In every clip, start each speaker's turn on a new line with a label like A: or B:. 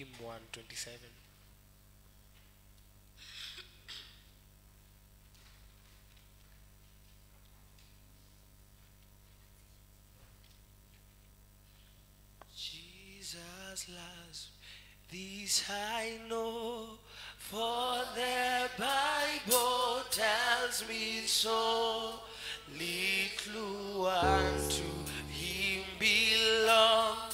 A: hymn 127. Jesus loves this I know, for the Bible tells me so. Little unto him belong.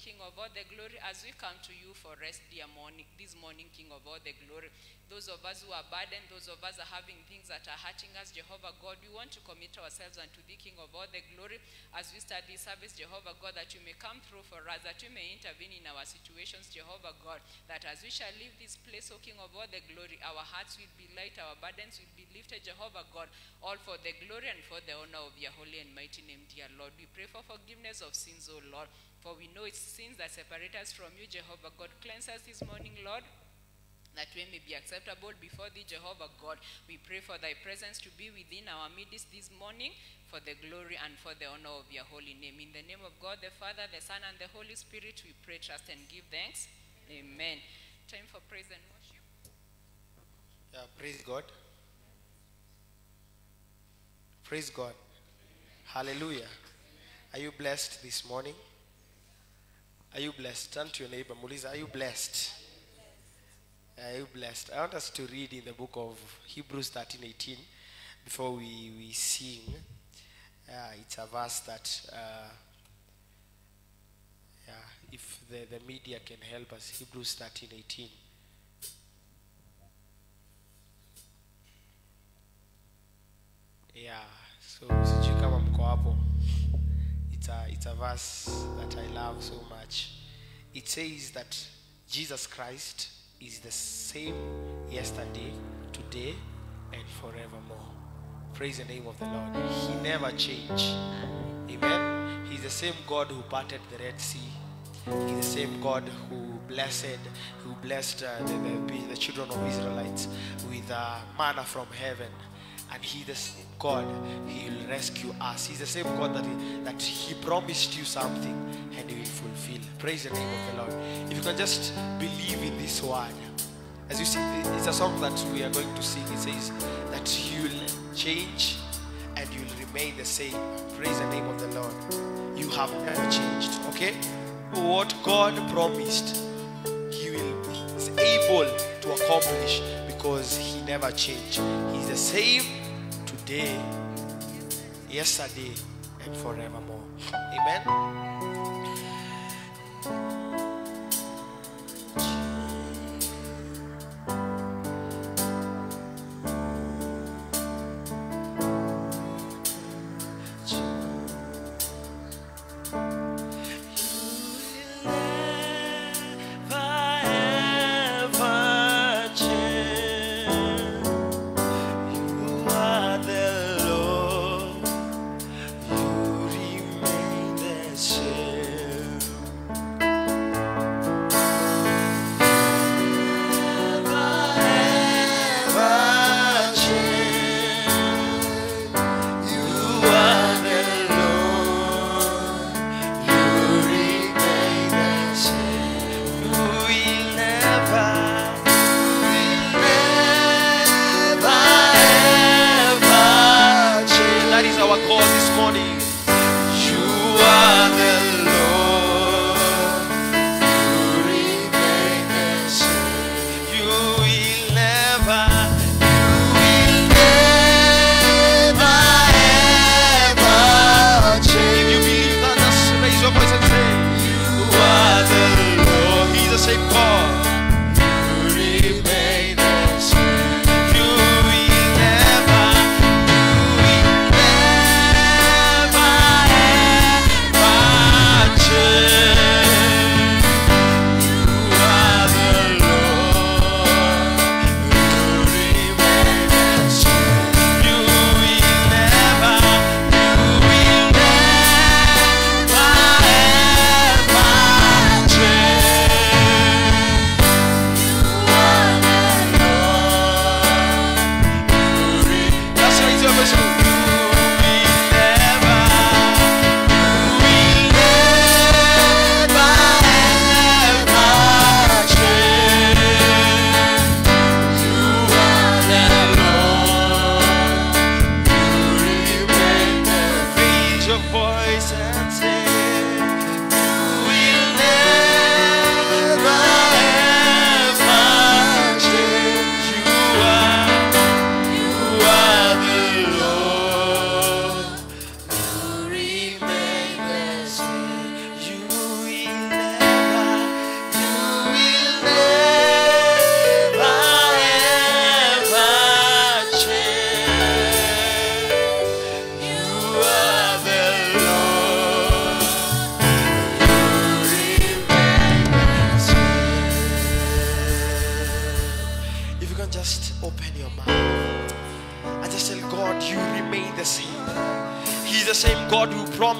B: King of all the glory as we come to you for rest dear morning this morning king of all the glory. Those of us who are burdened, those of us are having things that are hurting us, Jehovah God, we want to commit ourselves unto thee, King of all the glory, as we start this service, Jehovah God, that you may come through for us, that you may intervene in our situations, Jehovah God, that as we shall leave this place, O King of all the glory, our hearts will be light, our burdens will be lifted, Jehovah God, all for the glory and for the honor of your holy and mighty name, dear Lord. We pray for forgiveness of sins, O Lord, for we know it's sins that separate us from you, Jehovah God. Cleanse us this morning, Lord that we may be acceptable before thee, Jehovah God. We pray for thy presence to be within our midst this morning for the glory and for the honor of your holy name. In the name of God, the Father, the Son, and the Holy Spirit, we pray, trust, and give thanks. Amen. Time for praise and worship.
A: Yeah, praise God. Praise God. Hallelujah. Are you blessed this morning? Are you blessed? Turn to your neighbor, Mulisa. Are you blessed? Are you blessed? I want us to read in the book of Hebrews 13 18 before we, we sing. Yeah, it's a verse that, uh, yeah, if the, the media can help us, Hebrews 13 18. Yeah, so. It's a, it's a verse that I love so much. It says that Jesus Christ is the same yesterday, today, and forevermore. Praise the name of the Lord. He never changed. Amen. He's the same God who parted the Red Sea. He's the same God who blessed, who blessed uh, the, the, the children of Israelites with uh, manna from heaven. And He the God, He will rescue us. He's the same God that He, that he promised you something and He will fulfill. Praise the name of the Lord. If you can just believe in this word. As you see, it's a song that we are going to sing. It says that you will change and you will remain the same. Praise the name of the Lord. You have never changed. Okay? What God promised, He will is able to accomplish because He never changed. He's the same today, yesterday, and forevermore. Amen.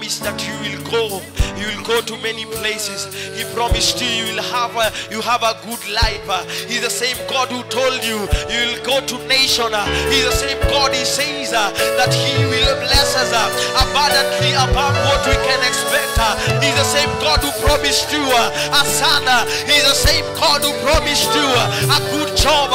A: Promised that you will go. You will go to many places. He promised you you will have a, you have a good life. He's the same God who told you you will go to nation. He's the same God. He says that He will bless us abundantly above what we can expect. He's the same God who promised you a son. He's the same God who promised you a good job.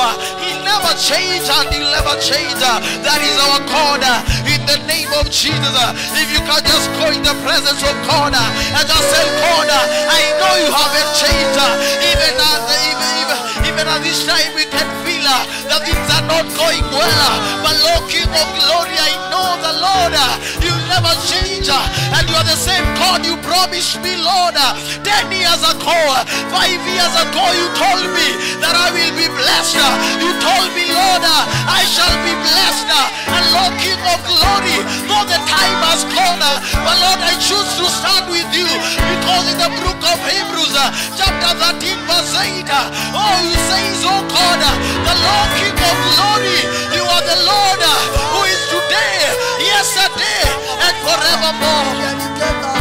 A: Never change and he'll never change. That is our God in the name of Jesus. If you can just go in the presence of God and just say, God, I know you haven't changed. Even at even, even, even at this time we can feel that things are not going well. But Lord King of glory, I know the Lord, you never not changed. And you are the same God you promised me, Lord. Ten years ago, five years ago, you told me that I will be blessed. You told me, Lord, I shall be blessed. And Lord, King of glory, though the time has gone, but Lord, I choose to stand with you because in the book of Hebrews, chapter 13, verse 8, oh, he says, oh God, the Lord King of glory, you are the Lord who is today, yesterday, and forevermore.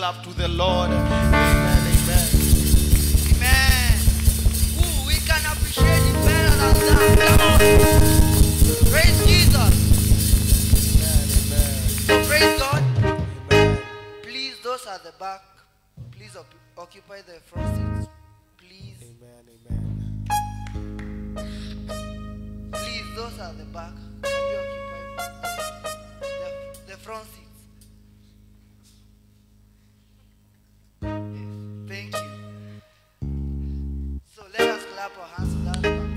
A: Clap to the Lord. Amen, amen.
C: Amen. Ooh, we can appreciate it better than that. Come on. Praise Jesus.
A: Amen, Amen.
C: Praise God.
A: amen.
C: Please, those at the back, please occupy the front seats. Please,
A: Amen, amen.
C: please, those at the back, can you occupy the, the front seats? Thank you. So let us clap our hands to that.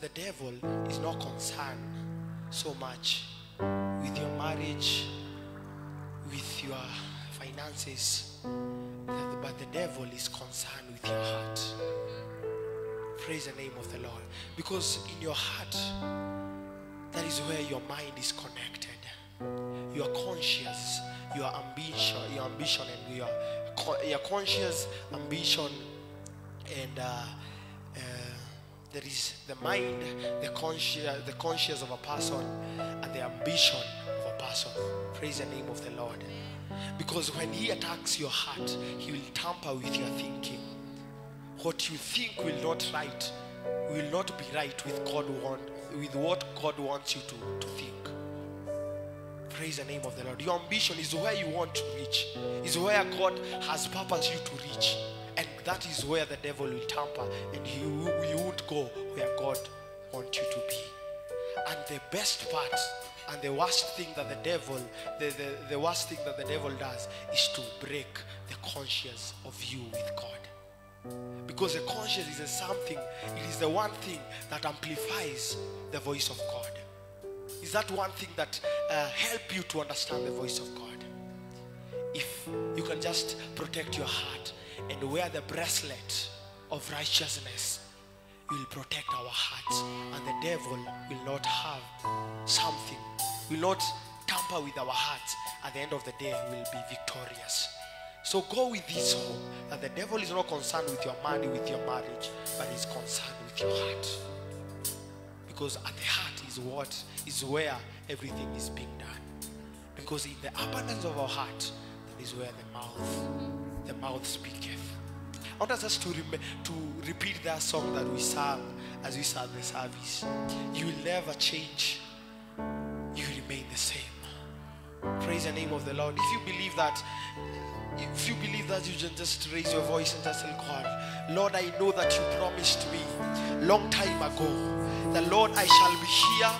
A: The devil is not concerned so much with your marriage, with your finances, but the devil is concerned with your heart. Praise the name of the Lord. Because in your heart, that is where your mind is connected. Your conscious, your ambition, your ambition, and your your conscious ambition, and uh, uh, there is the mind, the the conscious of a person, and the ambition of a person. Praise the name of the Lord. Because when he attacks your heart, he will tamper with your thinking what you think will not right will not be right with God want with what God wants you to, to think. Praise the name of the Lord. Your ambition is where you want to reach, is where God has purposed you to reach. And that is where the devil will tamper and you, you won't go where God wants you to be. And the best part and the worst thing that the devil, the, the, the worst thing that the devil does is to break the conscience of you with God. Because the conscience is a something, it is the one thing that amplifies the voice of God. Is that one thing that uh, help you to understand the voice of God? If you can just protect your heart and wear the bracelet of righteousness, will protect our hearts, and the devil will not have something, will not tamper with our hearts. At the end of the day, we will be victorious. So go with this hope that the devil is not concerned with your money, with your marriage, but is concerned with your heart. Because at the heart is what is where everything is being done. Because in the abundance of our heart, that is where the mouth, the mouth speaketh. I want us to, rem- to repeat that song that we sang as we sang the service. You will never change. You remain the same. Praise the name of the Lord. If you believe that, if you believe that, you just raise your voice and just God, Lord, I know that you promised me long time ago that Lord, I shall be here,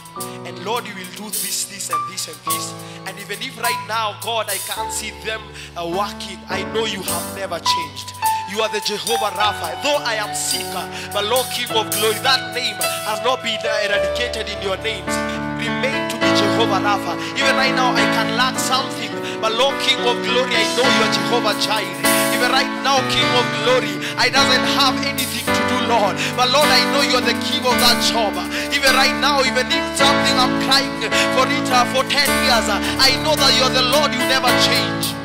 A: and Lord, you will do this, this, and this, and this. And even if right now, God, I can't see them uh, working, I know you have never changed. You are the Jehovah Rapha. Though I am sick, but Lord King of Glory, that name has not been eradicated in your names. Remain to be Jehovah Rapha. Even right now, I can lack something, but Lord King of Glory, I know you are Jehovah Jireh. Even right now, King of Glory, I doesn't have anything to do, Lord. But Lord, I know you are the King of that job. Even right now, even if something I'm crying for it for 10 years, I know that you are the Lord, you never change.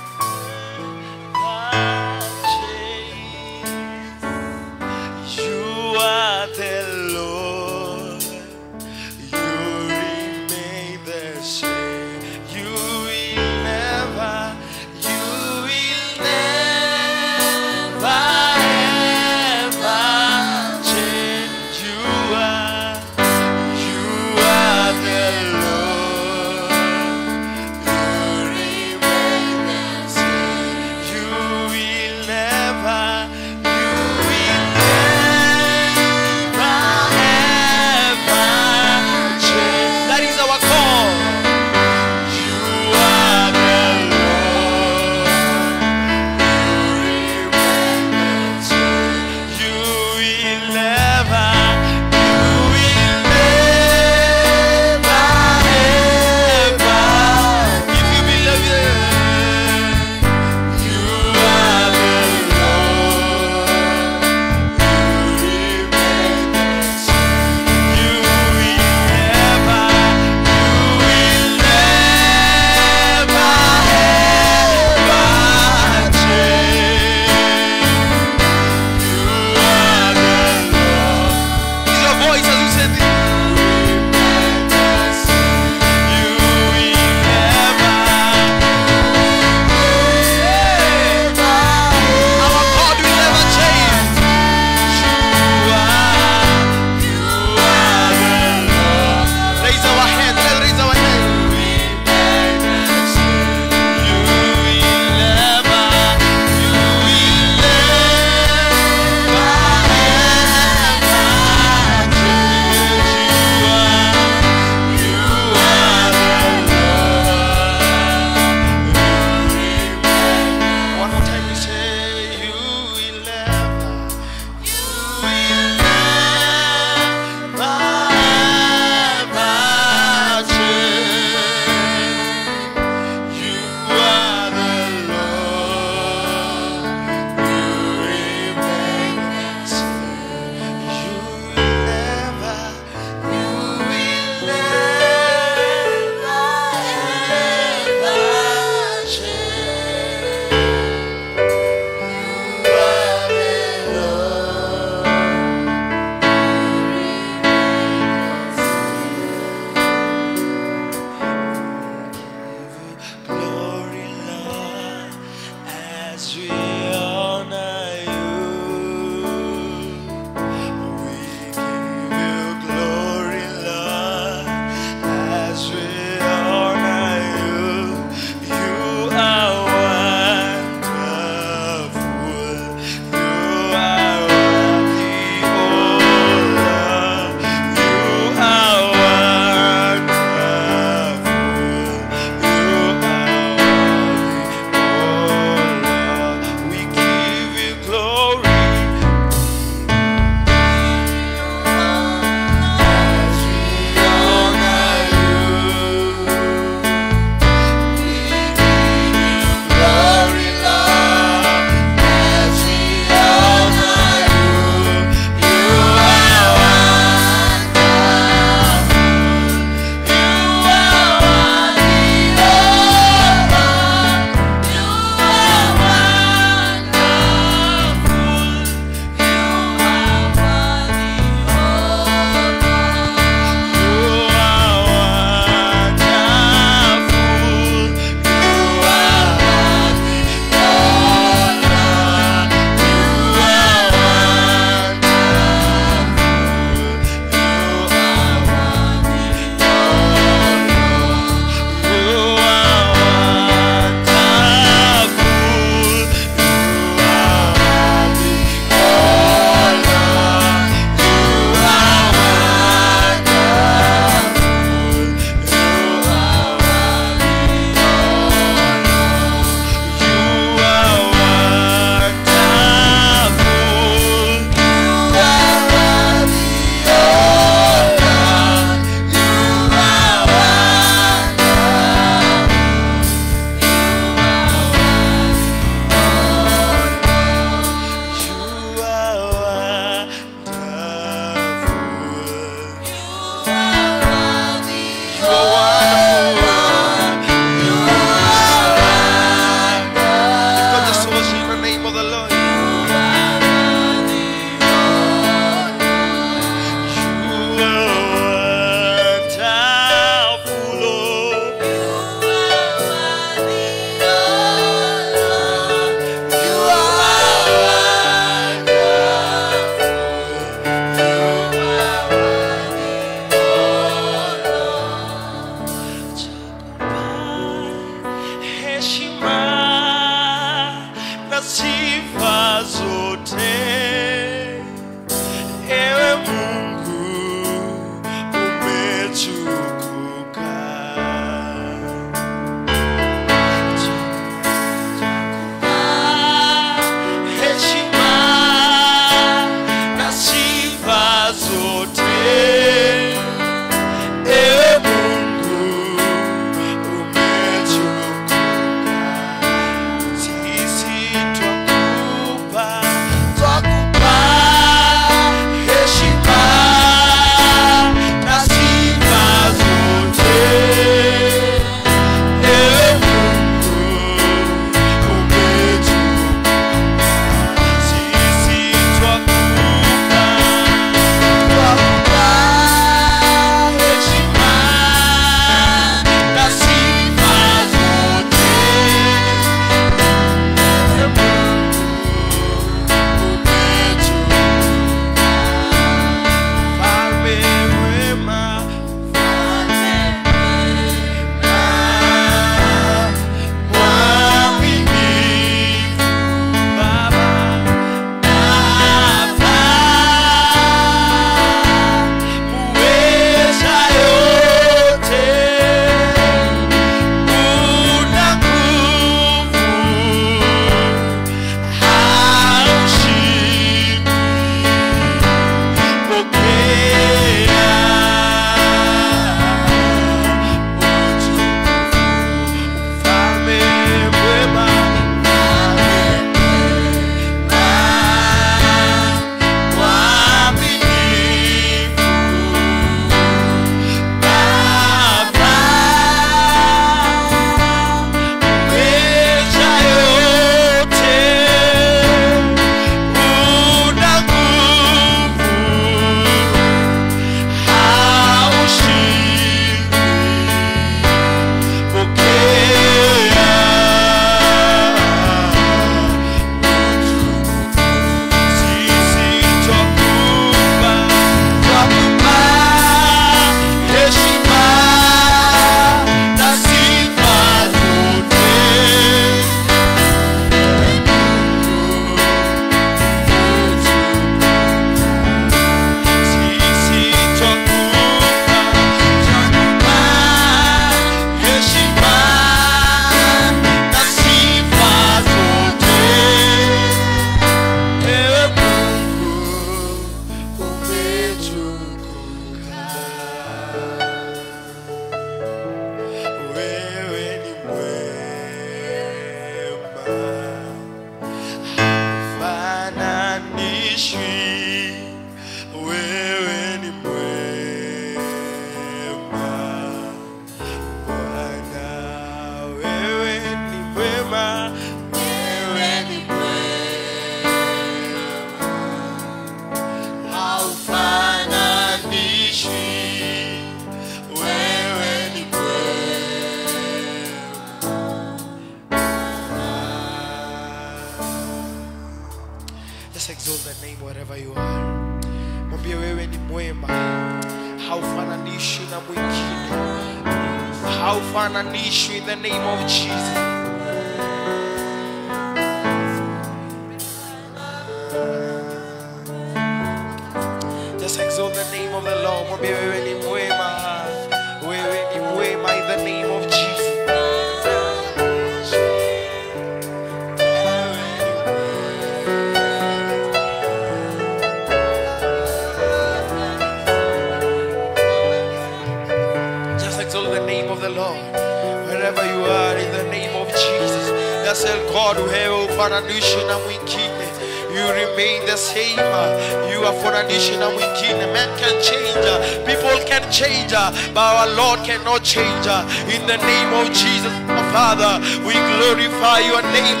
A: You are for a nation and within. Men can change. Uh, people can change. Uh, but our Lord cannot change. Uh, in the name of Jesus. Father, we glorify your name.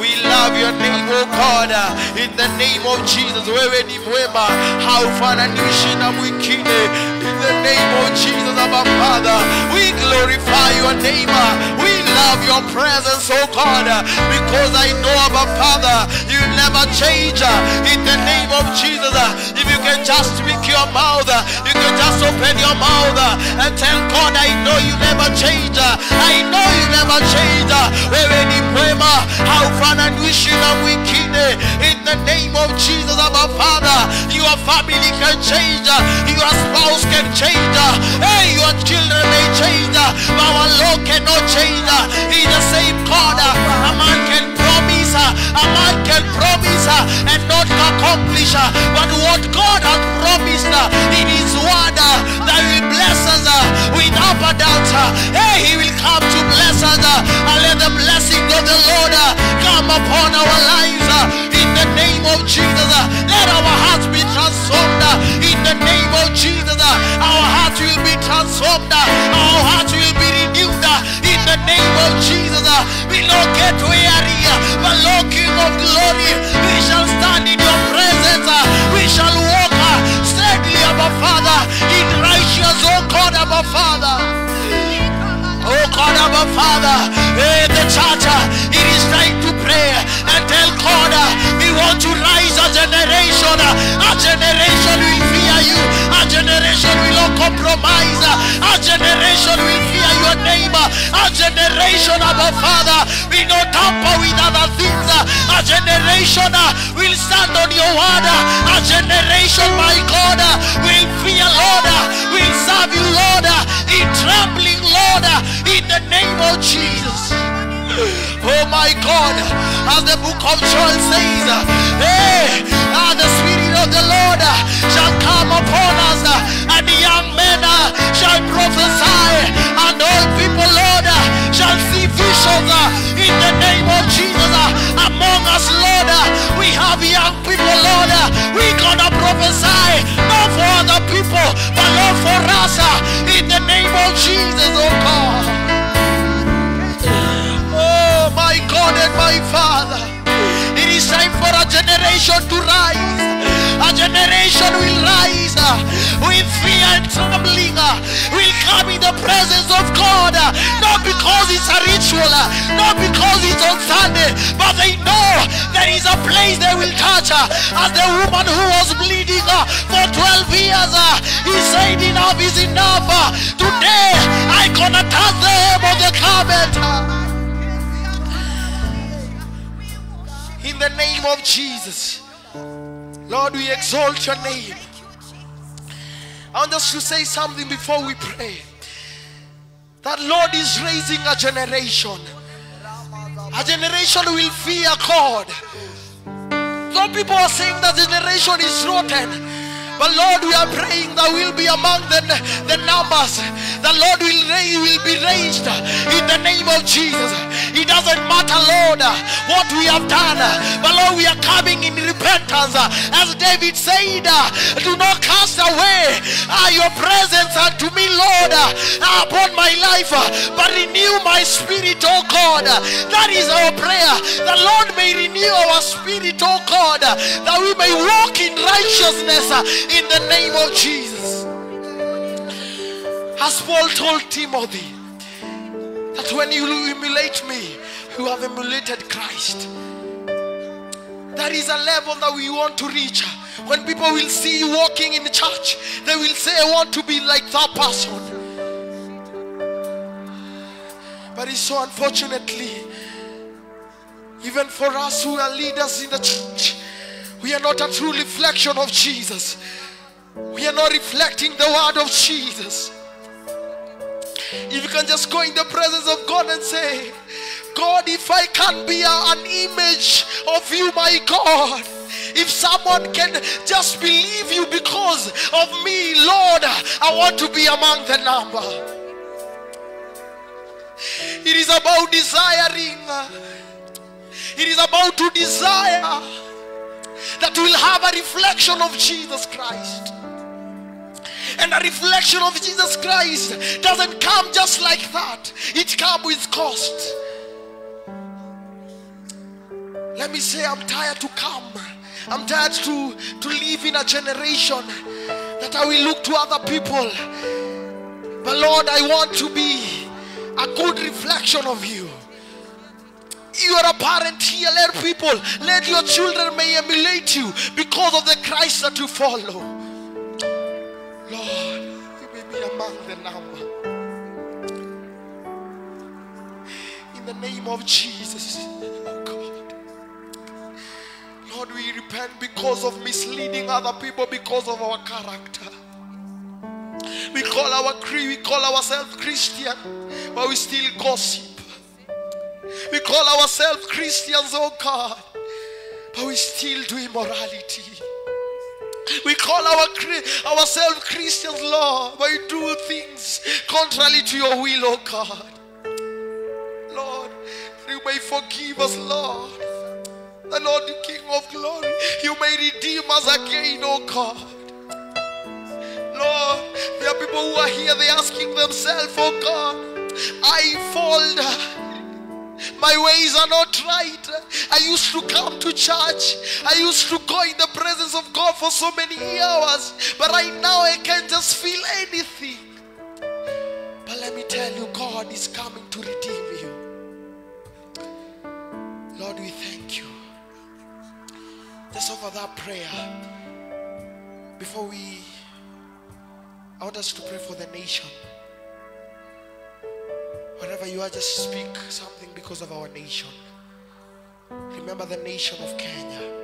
A: We love your name, oh God. In the name of Jesus, wewe ni mwema, haufananishi na mwingine. In the name of Jesus, our Father, we glorify your name. We love your presence, oh God, because I know, our Father, you never change. In the name of Jesus, if you can just speak your mouth, you can just open your mouth and tell God, I know you never change. I know you never change. Wewe ni mwema, haufananishi na mwingine. In the name of Jesus, our Father, your family can change, your spouse can change, hey, your children may change, but our Lord cannot change. He's the same God. A man can promise, a man can promise and not accomplish, but what God has promised in His word that will bless us without a doubt. Hey, He will come to bless us and let the blessing of the Lord come upon our lives in the name of Jesus. Let our hearts be transformed in the name of Jesus. Our hearts will be transformed. Our hearts will be renewed in the name of Jesus. We will not get weary, but Lord King of glory, we shall stand in your presence. We shall walk steadily, our Father, in righteous, oh God, our Father. Oh God, our Father, eh, the church, uh, it is time to pray and tell God uh, we want to rise a generation. uh, A generation will generation will not compromise. A generation will fear your neighbor. A generation, of our Father, will not tamper with other things. A generation uh, will stand on your word. A generation, my God, will fear Lord, will serve you, Lord, in trembling, Lord, in the name of Jesus. Oh my God, as the book of Joel says, hey, ah, the Spirit of the Lord shall come upon us, and the young men shall prophesy, and all people, Lord, shall see visions in the name of Jesus. Among us, Lord, we have young people, Lord, we gonna prophesy, not for other people, but Lord for us, in the name of Jesus, oh God. My Father. It is time for a generation to rise. A generation will rise uh, with fear and trembling. uh, Will come in the presence of God. uh, Not because it's a ritual, not because it's on Sunday, but they know there is a place they will touch. As the woman who was bleeding for 12 years, he said, Enough is enough. Today I'm gonna touch the hem of the garment. The name of Jesus. Lord, we exalt your name. I want us to say something before we pray. That Lord is raising a generation. A generation will fear God. Some people are saying that the generation is rotten. But Lord, we are praying that we'll be among the, the numbers. The Lord will, will be raised in the name of Jesus. It doesn't matter, Lord, what we have done. But Lord, we are coming in repentance. As David said, do not cast away uh, your presence unto me, Lord, uh, upon my life. But renew my spirit, oh God. That is our prayer. The Lord may renew our spirit, oh God, that we may walk in righteousness in the name of Jesus. As Paul told Timothy, that when you emulate me, you have emulated Christ. That is a level that we want to reach. When people will see you walking in the church, they will say, I want to be like that person. But it's so unfortunately, even for us who are leaders in the church, we are not a true reflection of Jesus. We are not reflecting the word of Jesus. If you can just go in the presence of God and say, God, if I can be an image of you, my God, if someone can just believe you because of me, Lord, I want to be among the number. It is about desiring, it is about to desire that we'll have a reflection of Jesus Christ.
D: And a reflection of Jesus Christ doesn't come just like that, it comes with cost. Let me say, I'm tired to come. I'm tired to, to live in a generation that I will look to other people. But Lord, I want to be a good reflection of you. You are a parent here. Let people, let your children may emulate you because of the Christ that you follow. Lord, you may be among the number. In the name of Jesus, oh God. Lord, we repent because of misleading other people because of our character. We call our we call ourselves Christian, but we still gossip. We call ourselves Christians, oh God, but we still do immorality. We call our ourselves Christians, Lord, but we do things contrary to your will, oh God. Lord, you may forgive us, Lord. The Lord, the King of glory, you may redeem us again, oh God. Lord, there are people who are here, they're asking themselves, oh God, I fall. My ways are not right. I used to come to church. I used to go in the presence of God for so many hours. But right now I can't just feel anything. But let me tell you, God is coming to redeem you. Lord, we thank you. Just offer that prayer before we. I want us to pray for the nation. Wherever you are, just speak something because of our nation. Remember the nation of Kenya.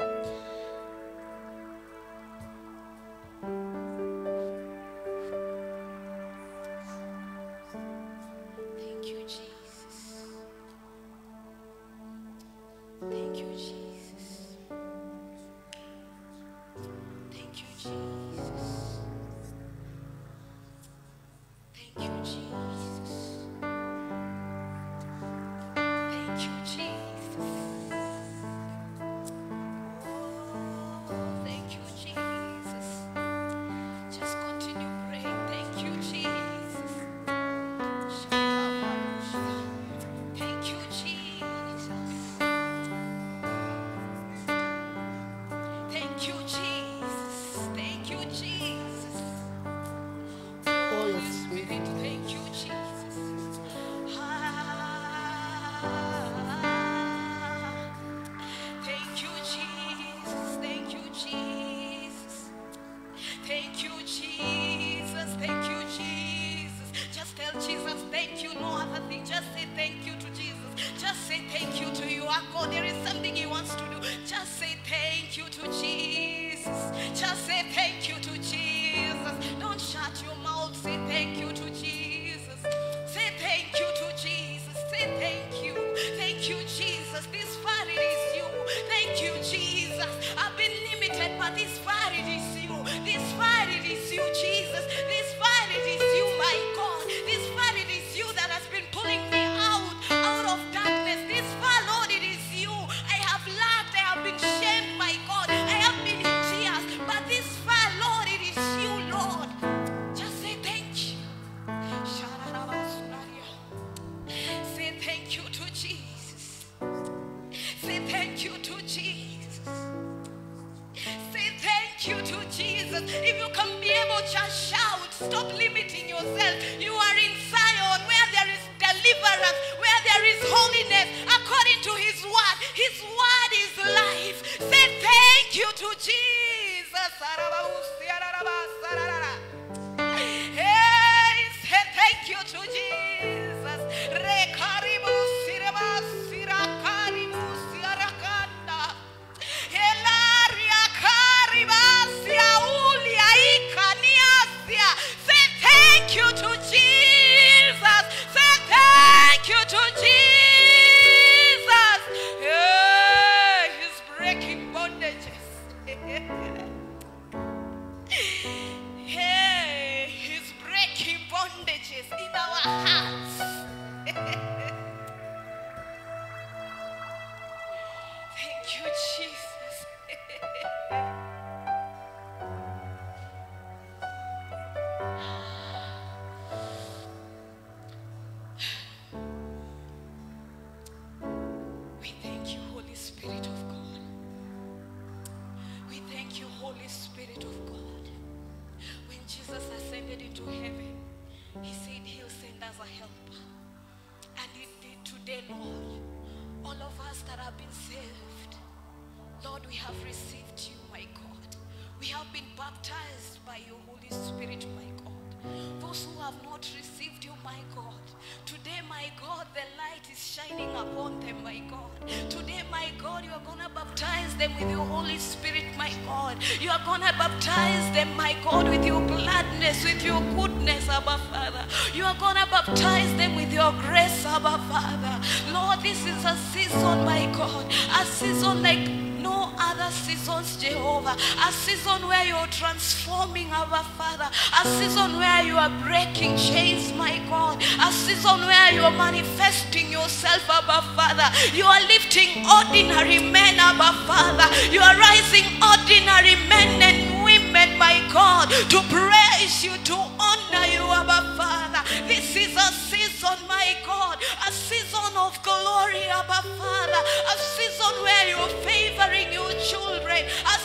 D: Today, Lord, all of us that have been saved, Lord, we have received you, my God. We have been baptized by your Holy Spirit, my God. Those who have not received you, my God, today, my God, the light is shining upon them, my God. Today, my God, you are going to baptize them with your Holy Spirit, my God. You are going to baptize them, my God, with your gladness, with your goodness, Abba Father. You are going to baptize them with your grace, Abba Father. Lord, this is a season, my God, a season like no other seasons, Jehovah. A season where you're transforming our Father. A season where you are breaking chains, my God. A season where you are manifesting yourself, Abba Father. You are lifting ordinary men, Abba Father. You are rising ordinary men and women, my God, to praise you, to honor you, Abba Father. This is a season, my God, glory, Abba Father, a season where you're favoring your children, a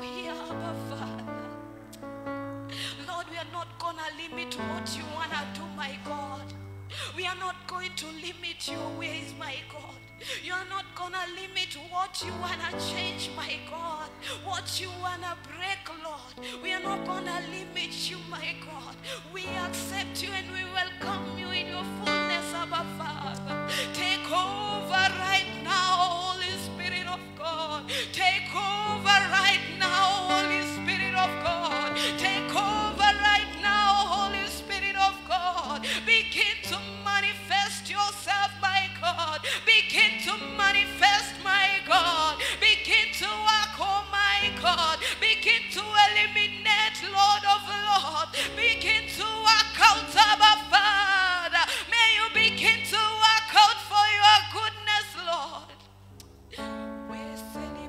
D: Father. Lord, we are not gonna limit what you wanna do, my God. We are not going to limit your ways, my God. You are not gonna limit what you wanna change, my God. What you wanna break, Lord. We are not gonna limit you, my God. We accept you and we welcome you in your fullness, Abba Father. Take over right now, Holy Spirit of God. Take over right now, God. Begin to manifest yourself, my God. Begin to manifest, my God. Begin to work, oh my God. Begin to eliminate, Lord of Lords. Begin to work out, Abba Father. May you begin to work out for your goodness, Lord. Weselibundi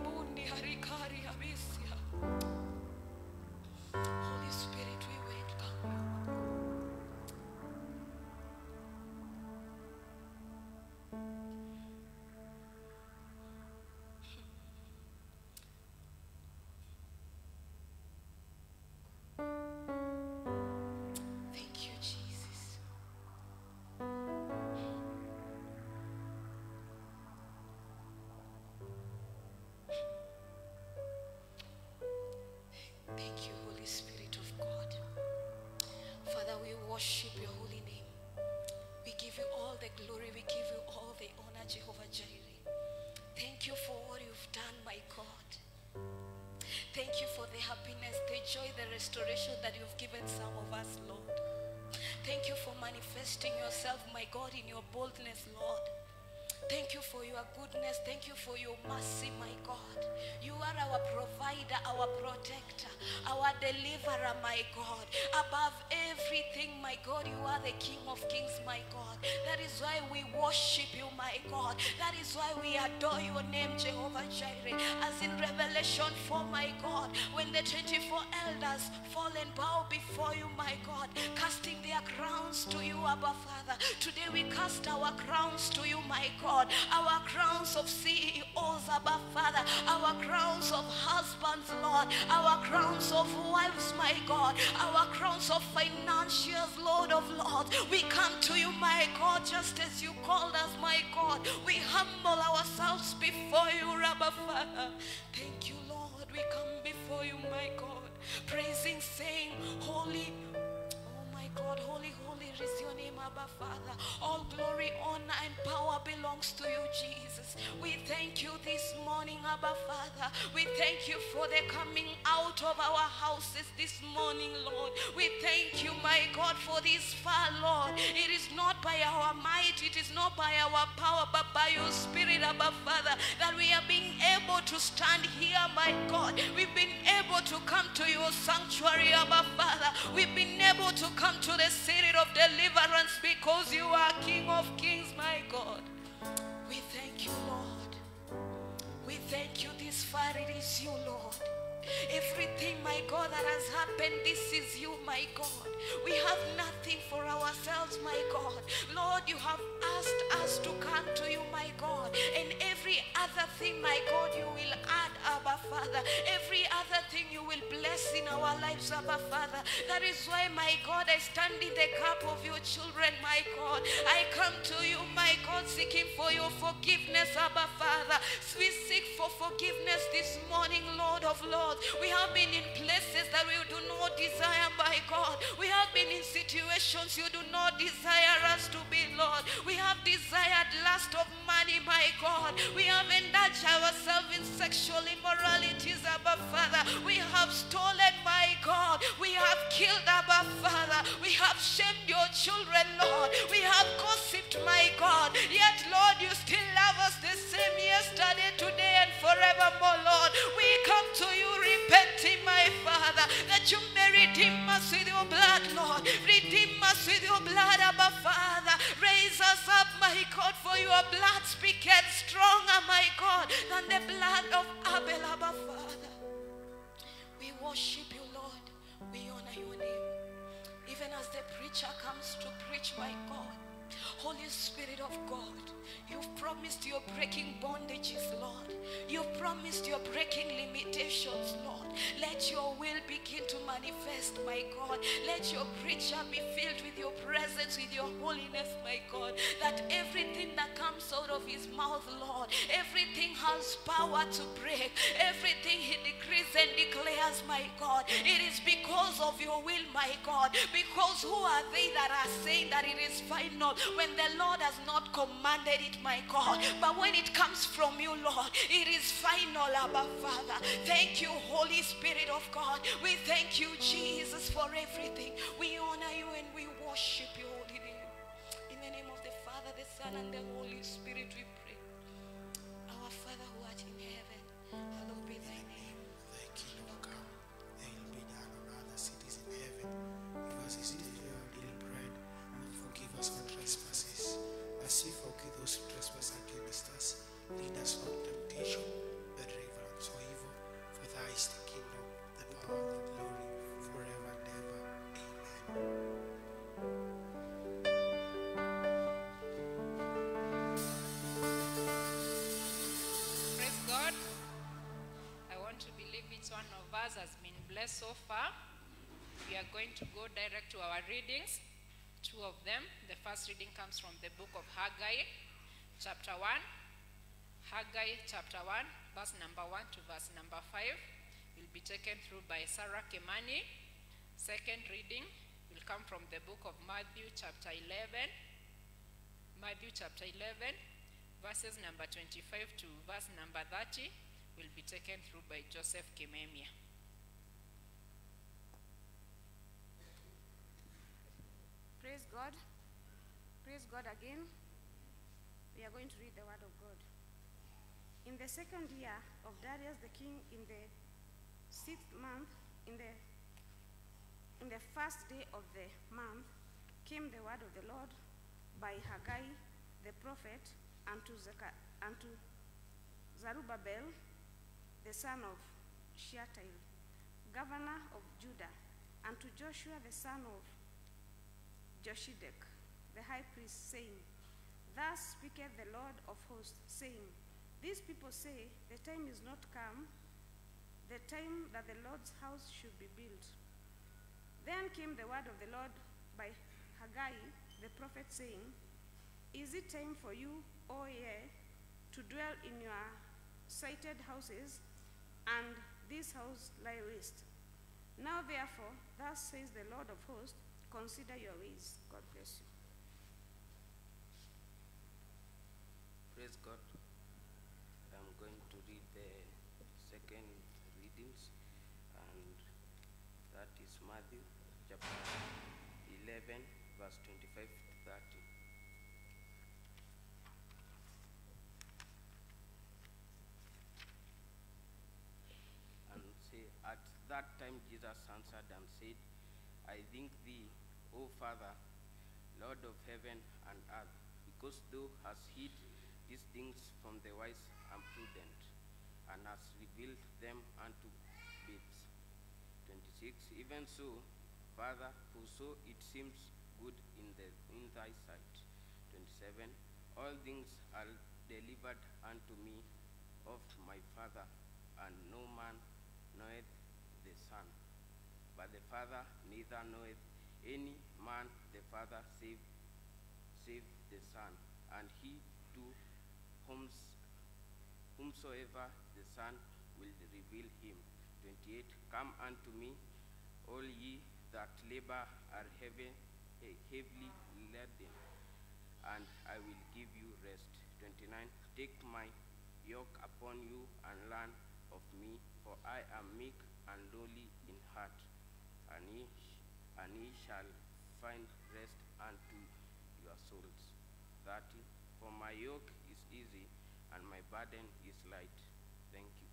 D: us, Lord. Thank you for manifesting yourself, my God, in your boldness, Lord. Thank you for your goodness. Thank you for your mercy, my God. You are our provider, our protector, our deliverer, my God. Above everything, my God, you are the King of kings, my God. That is why we worship you, my God. That is why we adore your name, Jehovah Jireh. As in Revelation 4, my God, when the 24 elders fall and bow before you, my God, casting their crowns to you, Abba Father. Today we cast our crowns to you, my God. Our crowns of CEOs, Abba Father. Our crowns of husbands, Lord. Our crowns of wives, my God. Our crowns of financiers, Lord of Lords. We come to you, my God, just as you called us, my God. We humble ourselves before you, Abba Father. Thank you, Lord. We come before you, my God, praising, saying, Holy, oh my God, holy, holy is your name, Abba Father. All glory, honor, and power belongs to you, Jesus. We thank you this morning, Abba Father. We thank you for the coming out of our houses this morning, Lord. We thank you, my God, for this far, Lord. It is not by our might, it is not by our power, but by your Spirit, Abba Father, that we are being able to stand here, my God. We've been able to come to your sanctuary, Abba Father. We've been able to come to the city of deliverance because you are King of kings, my God. We thank you, Lord. We thank you this far. It is you, Lord. Everything, my God, that has happened, this is you, my God. We have nothing for ourselves, my God. Lord, you have asked us to come to you, my God. And every other thing, my God, you will add, Abba Father. Every other thing you will bless in our lives, Abba Father. That is why, my God, I stand in the gap of your children, my God. I come to you, my God, seeking for your forgiveness, Abba Father. We seek for forgiveness this morning, Lord of Lords. We have been in places that we do not desire, my God. We have been in situations you do not desire us to be, Lord. We have desired lust of money, my God. We have indulged ourselves in sexual immoralities, Abba Father. We have stolen, my God. We have killed, Abba Father. We have shamed your children, Lord. We have gossiped, my God. Yet, Lord, you still love us the same yesterday, today, and forevermore, Lord. We come to you repenting, my Father, that you may redeem us with your blood, Lord. Redeem us with your blood, Abba Father. Raise us up, my God, for your blood speaketh stronger, my God, than the blood of Abel, Abba Father. We worship you, Lord. We honor your name. Even as the preacher comes to preach, my God, Holy Spirit of God, you've promised you're breaking bondages, Lord. You've promised you're breaking limitations, Lord. Let your will begin to manifest, my God. Let your preacher be filled with your presence, with your holiness, my God. That everything that comes out of his mouth, Lord, everything has power to break. Everything he decrees and declares, my God. It is because of your will, my God. Because who are they that are saying that it is final when the Lord has not commanded it, my God? But when it comes from you, Lord, it is final, Abba Father. Thank you, Holy Spirit of God. We thank you, Jesus, for everything. We honor you and we worship your holy name. In the name of the Father, the Son, and the Holy Spirit, we pray. Our Father who art in heaven,
B: readings. Two of them. The first reading comes from the book of Haggai, chapter 1. Haggai, chapter 1, verse number 1 to verse number 5 will be taken through by Sarah Kemani. Second reading will come from the book of Matthew, chapter 11. Matthew chapter 11, verses number 25 to verse number 30 will be taken through by Joseph Kimemia.
E: Praise God. Praise God again. We are going to read the word of God. In the second year of Darius the king, in the sixth month, in the in the first day of the month, came the word of the Lord by Haggai the prophet unto, Zecha- unto Zerubbabel, the son of Shealtiel, governor of Judah, and to Joshua the son of Josedech, the high priest, saying, Thus speaketh the Lord of hosts, saying, These people say, The time is not come, the time that the Lord's house should be built. Then came the word of the Lord by Haggai the prophet, saying, Is it time for you, O ye, to dwell in your sited houses, and this house lie waste? Now therefore, thus says the Lord of hosts, consider your ways. God bless you.
F: Praise God. I'm going to read the second readings, and that is Matthew chapter 11, verse 25 to 30. And say, At that time Jesus answered and said, I think thee, O Father, Lord of heaven and earth, because thou hast hid these things from the wise and prudent, and hast revealed them unto babes. 26. Even so, Father, for so it seems good in, the, in thy sight. 27. All things are delivered unto me of my Father, and no man knoweth the Son, but the Father neither knoweth any man the Father save, save the Son, and he to whom, whomsoever the Son will reveal him. 28. Come unto me, all ye that labor are heavy, heavily laden, and I will give you rest. 29. Take my yoke upon you and learn of me, for I am meek and lowly in heart, and and ye shall find rest unto your souls. 30. For my yoke is easy and my burden is light. Thank you.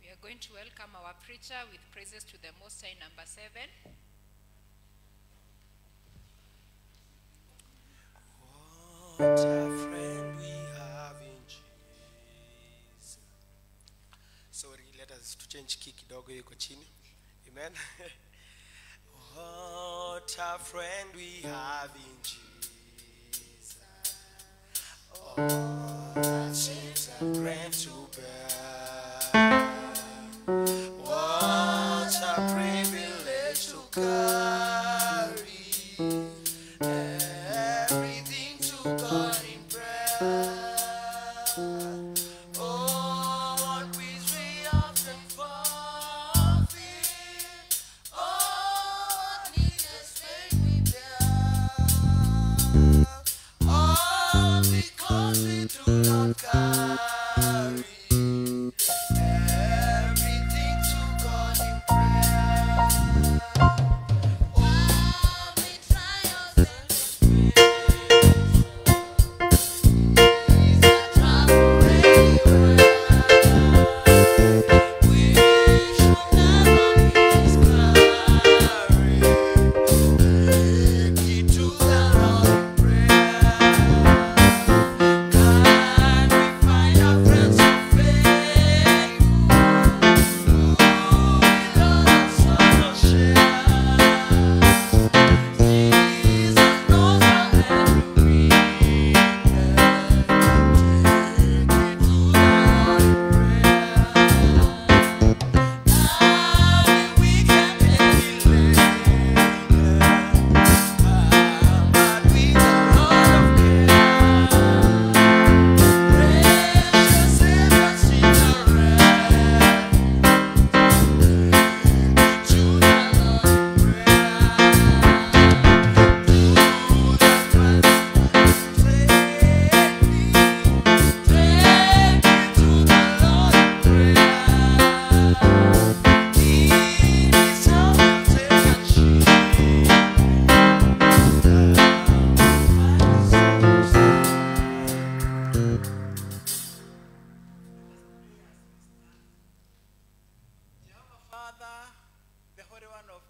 A: We are going to welcome our preacher with praises to the Most High, number seven.
C: Change key kidogo yuko chini. Amen. What a friend we have in Jesus. Our sins and grief to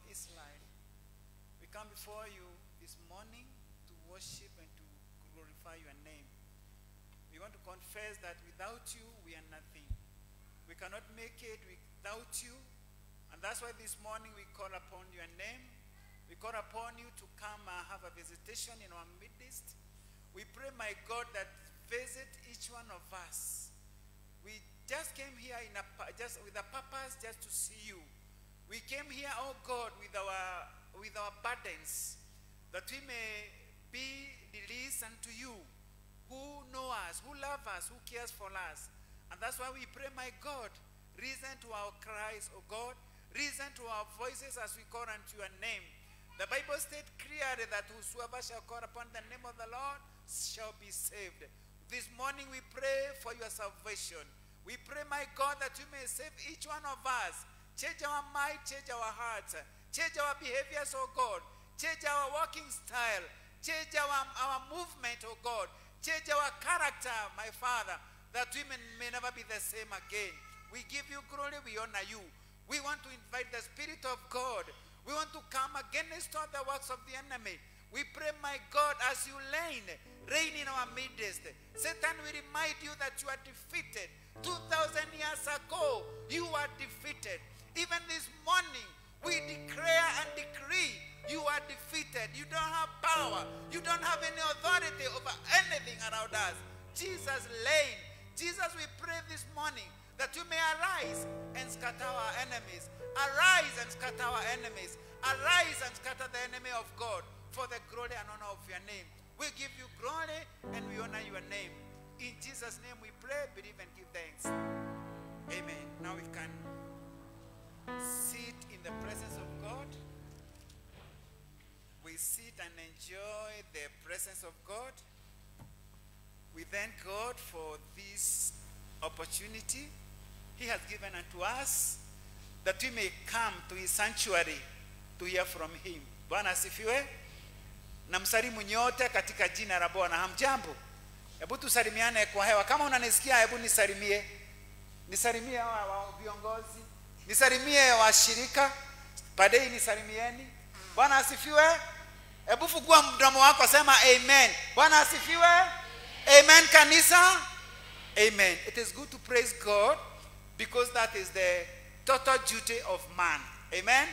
G: Of Israel, we come before you this morning to worship and to glorify your name. We want to confess that without you, we are nothing. We cannot make it without you. And that's why this morning we call upon your name. We call upon you to come and have a visitation in our midst. We pray, my God, that visit each one of us. We just came here in a, just with a purpose just to see you. We came here, oh God, with our with our burdens, that we may be released unto you, who know us, who love us, who cares for us. And that's why we pray, my God, reason to our cries, oh God, reason to our voices as we call unto your name. The Bible states clearly that whosoever shall call upon the name of the Lord shall be saved. This morning we pray for your salvation. We pray, my God, that you may save each one of us. Change our mind, change our hearts, change our behaviors, oh God. Change our walking style, change our, our movement, oh God. Change our character, my Father, that may, may never be the same again. We give you glory, we honor you. We want to invite the Spirit of God. We want to come against all the works of the enemy. We pray, my God, as you reign, reign in our midst. Satan, we remind you that you are defeated. 2,000 years ago, you were defeated. Even this morning, we declare and decree you are defeated. You don't have power. You don't have any authority over anything around us. Jesus reign. Jesus, we pray this morning that you may arise and scatter our enemies. Arise and scatter our enemies. Arise and scatter the enemy of God for the glory and honor of your name. We give you glory and we honor your name. In Jesus' name we pray, believe, and give thanks. Amen. Now we can sit in the presence of God. We sit and enjoy the presence of God. We thank God for this opportunity He has given unto us that we may come to His sanctuary to hear from Him. Bwana asifiwe. Na msalimu nyote katika jina la Bwana. Hamjambo? Hebu tusalimiane kwa hewa. Kama unanisikia, hebu nisalimie, nisalimie wa, wa viongozi, nisalimie washirika, padei nisalimieni. Bwana asifiwe. Hebu fungua mdomo wako, sema amen. Bwana asifiwe. Amen, kanisa. Amen. It is good to praise God because that is the total duty of man. Amen.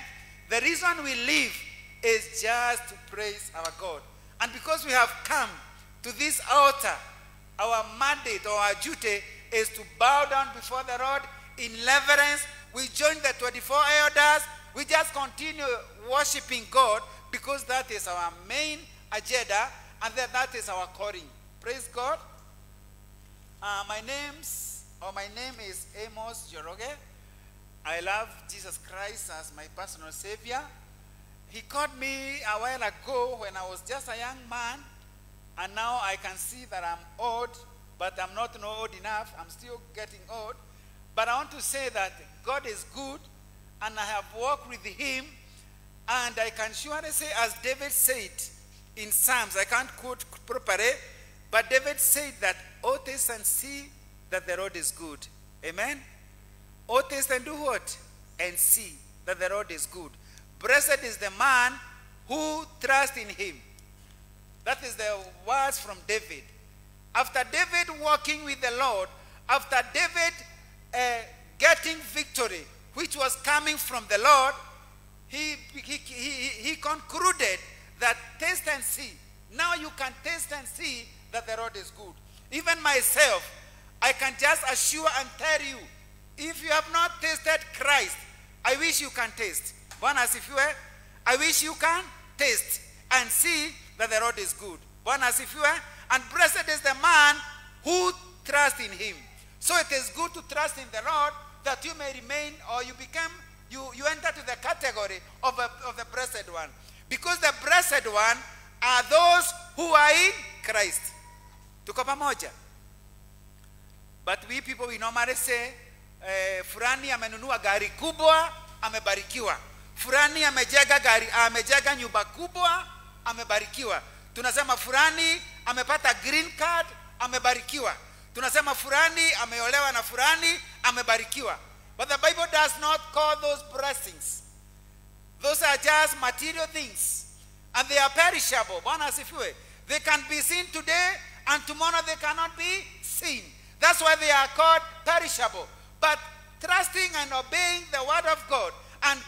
G: The reason we live is just to praise our God. And because we have come to this altar, our mandate or our duty is to bow down before the Lord in reverence. We join the 24 elders. We just continue worshiping God because that is our main agenda and that, that is our calling. Praise God. Uh, my name's or my name is Amos Njoroge. I love Jesus Christ as my personal savior. He called me a while ago when I was just a young man, and now I can see that I'm old, but I'm not no old enough. I'm still getting old. But I want to say that God is good, and I have walked with Him, and I can surely say, as David said in Psalms, I can't quote properly, but David said that, Oh, taste and see that the Lord is good. Amen? Oh, taste and do what? And see that the Lord is good. Blessed is the man who trusts in him. That is the words from David. After David walking with the Lord, after David uh, getting victory, which was coming from the Lord, he, he, he, he concluded that taste and see. Now you can taste and see that the Lord is good. Even myself, I can just assure and tell you, if you have not tasted Christ, I wish you can taste. Bwana asifiwe. I wish you can taste and see that the Lord is good. Bwana asifiwe. And blessed is the man who trusts in him. So it is good to trust in the Lord that you may remain or you become, you, you enter to the category of, a, of the blessed one. Because the blessed one are those who are in Christ. Tuko pamoja. But we people, we normally say, eh, fulani amenunua gari kubwa, amebarikiwa. Fulani amejenga gari, amejenga nyumba kubwa, amebarikiwa. Tunasema fulani amepata green card, amebarikiwa. Tunasema fulani ameolewa na fulani, amebarikiwa. But the Bible does not call those blessings. Those are just material things. And they are perishable. Bwana asifiwe. They can be seen today and tomorrow they cannot be seen. That's why they are called perishable. But trusting and obeying the word of God and,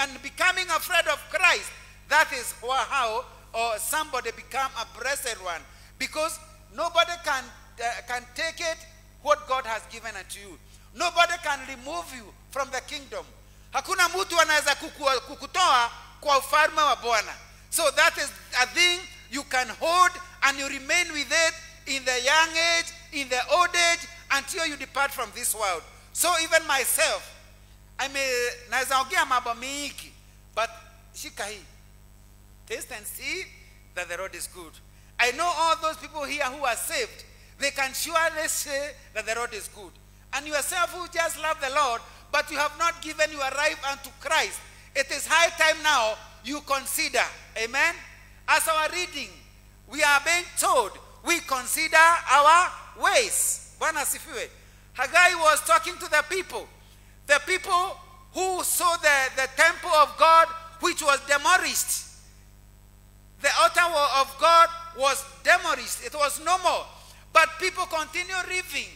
G: and becoming afraid of Christ, that is how or somebody become a blessed one. Because nobody can, Uh, can take it what God has given unto you. Nobody can remove you from the kingdom. Hakuna mtu anaweza kuku- kukutoa kwa ufalme wa Bwana. So that is a thing you can hold and you remain with it in the young age, in the old age, until you depart from this world. So even myself, I may naweza ongea mambo mingi, but shika hii. Taste and see that the Lord is good. I know all those people here who are saved, they can surely say that the Lord is good. And yourself who just love the Lord, but you have not given your life unto Christ, it is high time now you consider. Amen. As our reading, we are being told we consider our ways. Bwana. Haggai was talking to the people. The people who saw the, the temple of God which was demolished. The altar of God was demolished. It was no more. But people continue living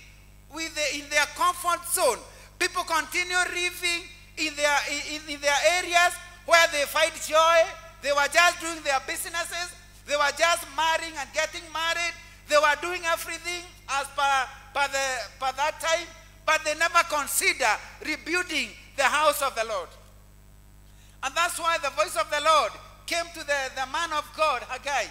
G: with the, in their comfort zone. People continue living in their, in, in their areas where they find joy. They were just doing their businesses. They were just marrying and getting married. They were doing everything as per, per, the, per that time. But they never consider rebuilding the house of the Lord. And that's why the voice of the Lord came to the, the man of God, Haggai.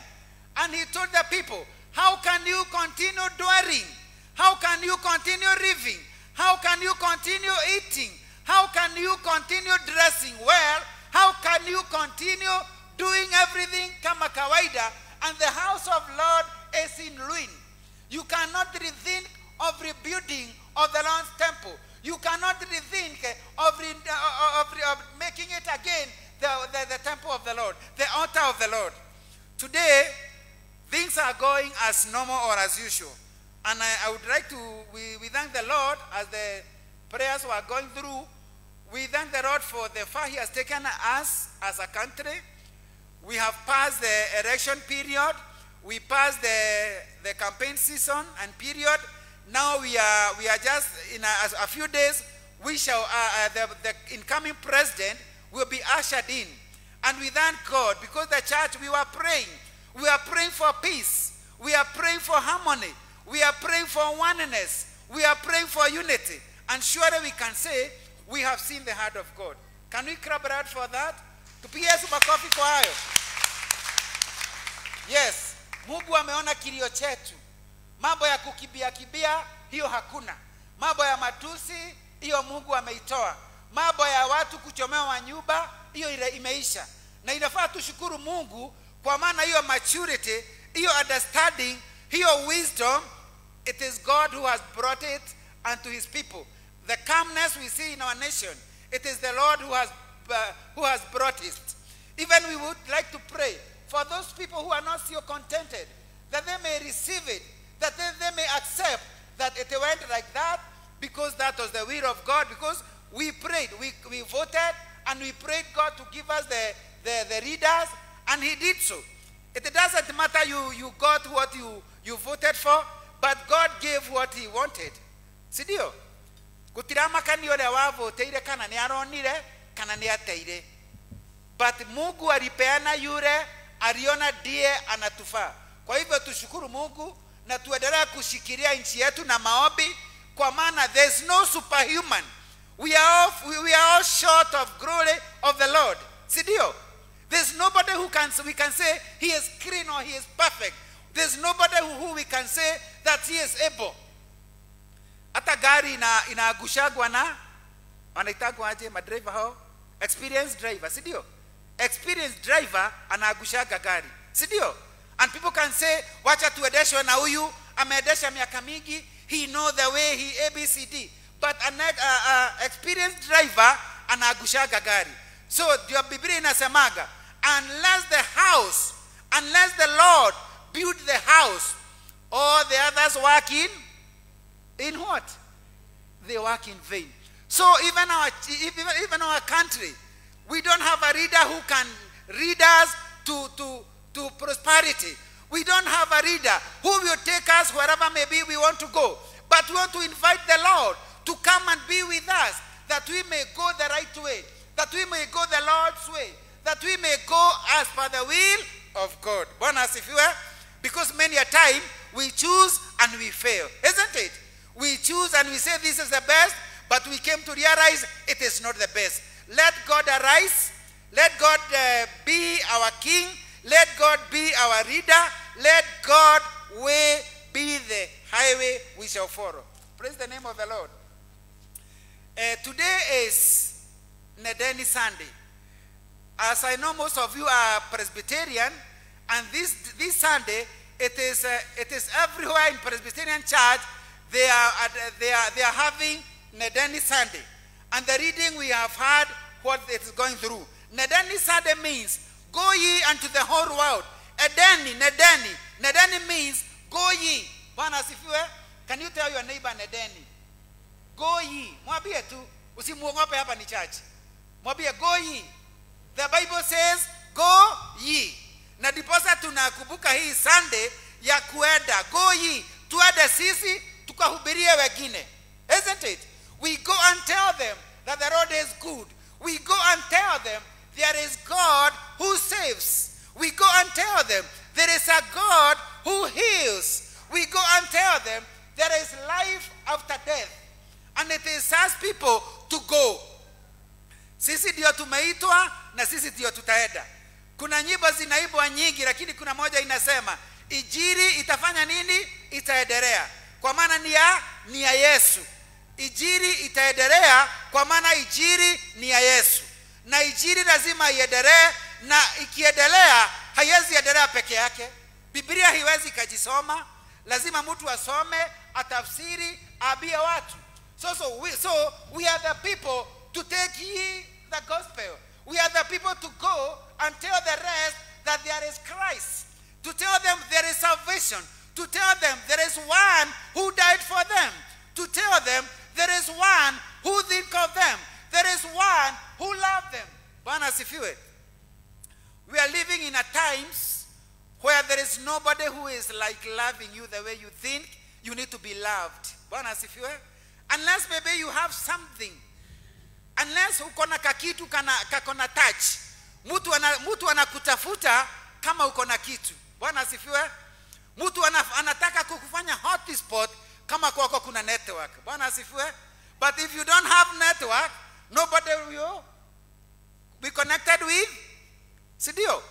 G: And he told the people, How can you continue dwelling? How can you continue living? How can you continue eating? How can you continue dressing well? How can you continue doing everything kama kawaida? And the house of Lord is in ruin. You cannot rethink of rebuilding of the Lord's temple. You cannot rethink of, re- uh, of, of making it again the, the, the temple of the Lord, the altar of the Lord. Today, things are going as normal or as usual. And I, I would like to, we, we thank the Lord as the prayers were going through. We thank the Lord for the far He has taken us as a country. We have passed the election period. We passed the, the campaign season and period. Now we are, we are just in a, a few days, we shall, uh, uh, the, the incoming president will be ushered in. And we thank God because the church, we were praying. We are praying for peace. We are praying for harmony. We are praying for oneness. We are praying for unity. And surely we can say, we have seen the heart of God. Can we clap out for that? Tupige Yesu makofi kwa hayo. Yes, Mungu ameona kilio chetu. Mambo ya kukimbia kibia, hiyo hakuna. Mambo ya matusi, hiyo Mungu ameitoa. Mambo ya watu kuchomewa nyumba, hiyo imeisha. Na inafaa tushukuru Mungu kwa maana hiyo maturity, hiyo understanding, hiyo wisdom, it is God who has brought it unto his people. The calmness we see in our nation, it is the Lord who has, uh, who has brought it. Even we would like to pray for those people who are not so contented, that they may receive it, that they, they may accept that it went like that because that was the will of God, because we prayed, we, we voted, and we prayed God to give us the, the, the readers, and He did so. It doesn't matter you, you got what you, you voted for, but God gave what He wanted. Sidio? kana kana but mungu alipeana yule aliona ndiye anatufaa kwa hivyo tushukuru mungu na tuendelee kushikilia nchi yetu na maombi kwa maana there's no superhuman we are all, we are all short of glory of the lord sidio there's nobody who can we can say he is clean or he is perfect. There's nobody who, who we can say that he is able. Hata gari ina inaagushagwa na wanaitagwa aje madriver hao? Experienced driver si ndio? Experienced driver anaagushaga gari si ndio? And people can say wacha tuendeshwe na huyu ameendesha miaka mingi he know the way he abcd but an uh, uh, experienced driver anaagushaga gari. So ndio biblia inasemaga unless the house unless the lord build the house all the others work in in what? They work in vain. So even our even, even our country, we don't have a reader who can read us to, to, to prosperity. We don't have a reader who will take us wherever maybe we want to go. But we want to invite the Lord to come and be with us, that we may go the right way, that we may go the Lord's way, that we may go as per the will of God. Bwana asifiwe. Because many a time we choose and we fail, isn't it? We choose and we say this is the best, but we came to realize it is not the best. Let God arise. Let God uh, be our king. Let God be our leader. Let God way be the highway we shall follow. Praise the name of the Lord. Uh, today is Nendeni Sunday. As I know most of you are Presbyterian, and this, this Sunday, it is, uh, it is everywhere in Presbyterian church, they are, uh, they are, they are having Nendeni Sunday. And the reading we have heard what it is going through. Nendeni Sunday means, go ye unto the whole world. Edeni, Nendeni. Nendeni means, go ye bwana asifiwe can you tell your neighbor nendeni go ye mwambie tu usimuogope hapa ni church mwambie go ye the bible says go ye. Na diposa tunakumbuka hii sunday ya kuenda. Go ye tuende sisi tukahubirie wengine. Isn't it? We go and tell them that the road is good. We go and tell them there is god who saves. We go and tell them there is a god who heals. We go and tell them there is life after death. And it is us people to go. Sisi ndio tumeitwa na sisi ndio tutaenda. Kuna nyimbo zinaibwa nyingi lakini kuna moja inasema ijiri itafanya nini? Itaendelea. Kwa maana ni ya ni ya yesu. Ijiri itaendelea kwa maana ijiri ni ya yesu. Na ijiri lazima iendelee na ikiendelea haiwezi endelea peke yake. Biblia haiwezi ikajisoma. Lazima mtu asome atafsiri aabie watu. So, so, we, so we are the people to take ye the gospel we are the people to go and tell the rest that there is christ. To tell them there is salvation. To tell them there is one who died for them. To tell them there is one who think of them. There is one who loved them. Bwana asifiwe. We are living in a times where there is nobody who is like loving you the way you think you need to be loved. Bwana asifiwe. Unless maybe you have something unless uko na kakitu kana kako na touch mtu ana, mtu anakutafuta kama uko na kitu. Bwana asifiwe. Mtu ana, anataka kukufanya hotspot kama kwako kuna network. Bwana asifiwe. But if you don't have network nobody will be connected with si ndio?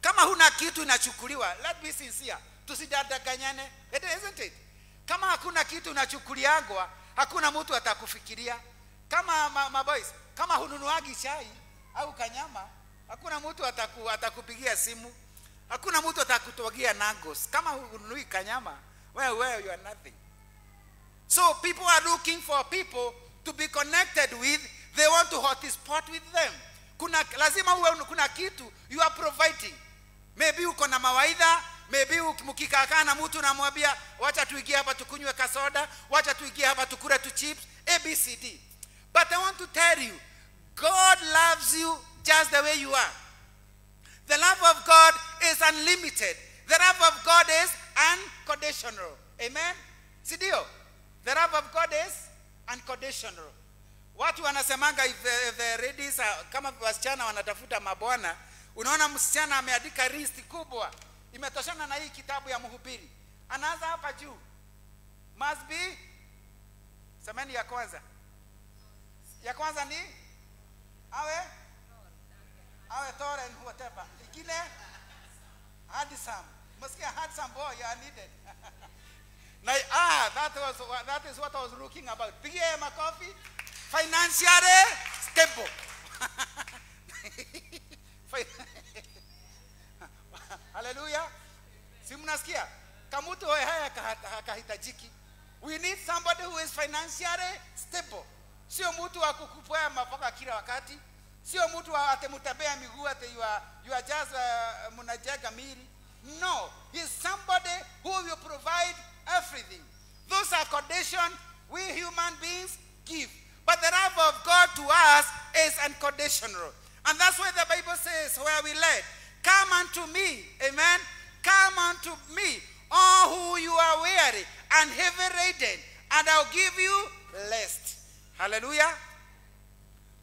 G: Kama huna kitu inachukuliwa let be sincere tusidadanganyane. Isn't it? Kama hakuna kitu unachukuliangwa hakuna mtu atakufikiria kama ma, ma kama hununuagi chai au kanyama hakuna mtu ataku, atakupigia simu. Hakuna mtu atakutwagia nagos kama hununui kanyama well, well, you are nothing. So people are looking for people to be connected with. They want to hotspot with them. Kuna lazima uwe kuna kitu you are providing. Maybe uko na mawaidha maybe mkikakaa na mtu namwambia wacha tuingie hapa tukunywe kasoda wacha tuingie hapa tukule tu chips. Abcd but i want to tell you god loves you just the way you are. The love of god is unlimited. The love of god is unconditional. Amen? Sidio the love of god is unconditional. What watu wanasemanga if the, if the ladies are, kama wasichana wanatafuta mabwana unaona msichana ameandika listi kubwa imetoshana na hii kitabu ya mhubiri. Anaanza hapa juu. Must be semeni ya kwanza ya kwanza ni? Awe? Awe tall and whatever ingine? Handsome msikia handsome boy you are needed. Na ah that was that is what I was looking about. Pigie makofi. Financially stable haleluya si mnasikia? Kamutu hoye haya hakahitajiki we need somebody who is financially stable sio mtu wa kukupea mapoka kila wakati. Sio mtu atemutembea miguu ate you are, you are just uh, mnajenga mili no he is somebody who will provide everything. Those are conditions we human beings give. But the love of god to us is unconditional. And that's why the bible says where we led come unto me amen? Come unto me all who you are weary and heavy laden and i'll give you rest haleluya.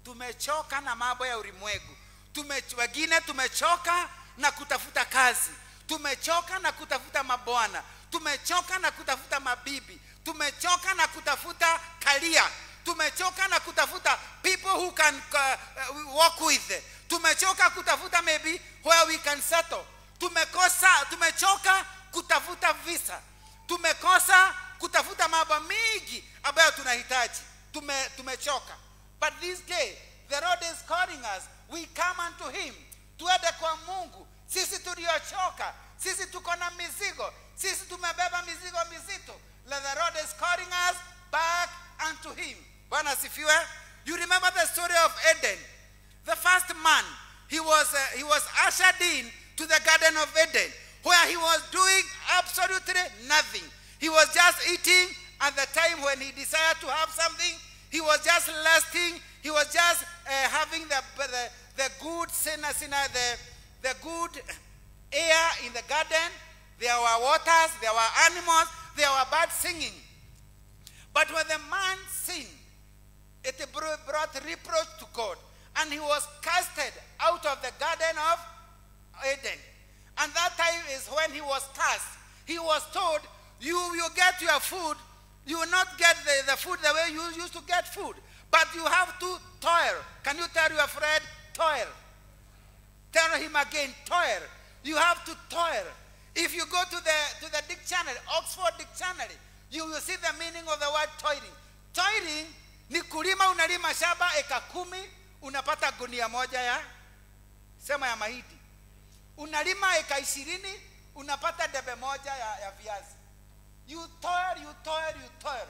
G: Tumechoka na mambo ya ulimwengu. Tume, wengine tumechoka na kutafuta kazi. Tumechoka na kutafuta mabwana. Tumechoka na kutafuta mabibi. Tumechoka na kutafuta kalia. Tumechoka na kutafuta people who can uh, walk with. Tumechoka kutafuta maybe where we can settle. Tumekosa tumechoka kutafuta visa. Tumekosa kutafuta mambo mingi ambayo tunahitaji tume, tumechoka. But this day the lord is calling us. We come unto him. Tuende kwa mungu. Sisi tuliochoka. Sisi tuko na mizigo. Sisi tumebeba mizigo mizito. The lord is calling us back unto him. Bwana asifiwe. You remember the story of eden? The first man he was uh, he was ushered in to the garden of eden where he was doing absolutely nothing. He was just eating at the time when he desired to have something. He was just lusting. He was just uh, having the, the, the good sinner, sinner, the, the good air in the garden. There were waters, there were animals, there were birds singing. But when the man sinned, it brought reproach to God. And he was casted out of the Garden of Eden. And that time is when he was cast. He was told, you, you get your food, you will not get the, the food the way you used to get food. But you have to toil. Can you tell your friend, toil? Tell him again, toil. You have to toil. If you go to the, to the dictionary, Oxford Dictionary, you will see the meaning of the word toiling. Toiling ni kulima, unalima shamba eka kumi, unapata gunia moja ya sema ya mahindi. Unalima eka ishirini, unapata debe moja ya, ya viazi. You toil, you toil, you toil.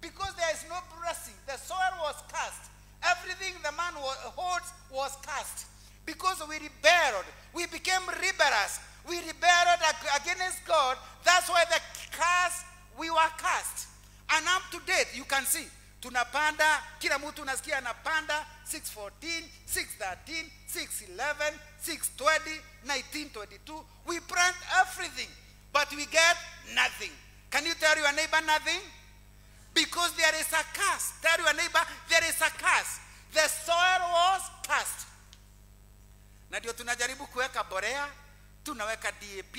G: Because there is no blessing. The soil was cast. Everything the man holds was cast. Because we rebelled. We became rebellious. We rebelled against God. That's why the cast, we were cast. And up to date, you can see. Tunapanda, kila mtu unasikia anapanda 614, 613, 611, 620, 1922. We plant everything, but we get nothing. Can you tell your neighbor nothing? Because there is a curse. Tell your neighbor, there is a curse. The soil was cast. Na ndio tunajaribu kuweka borea, tunaweka DAP,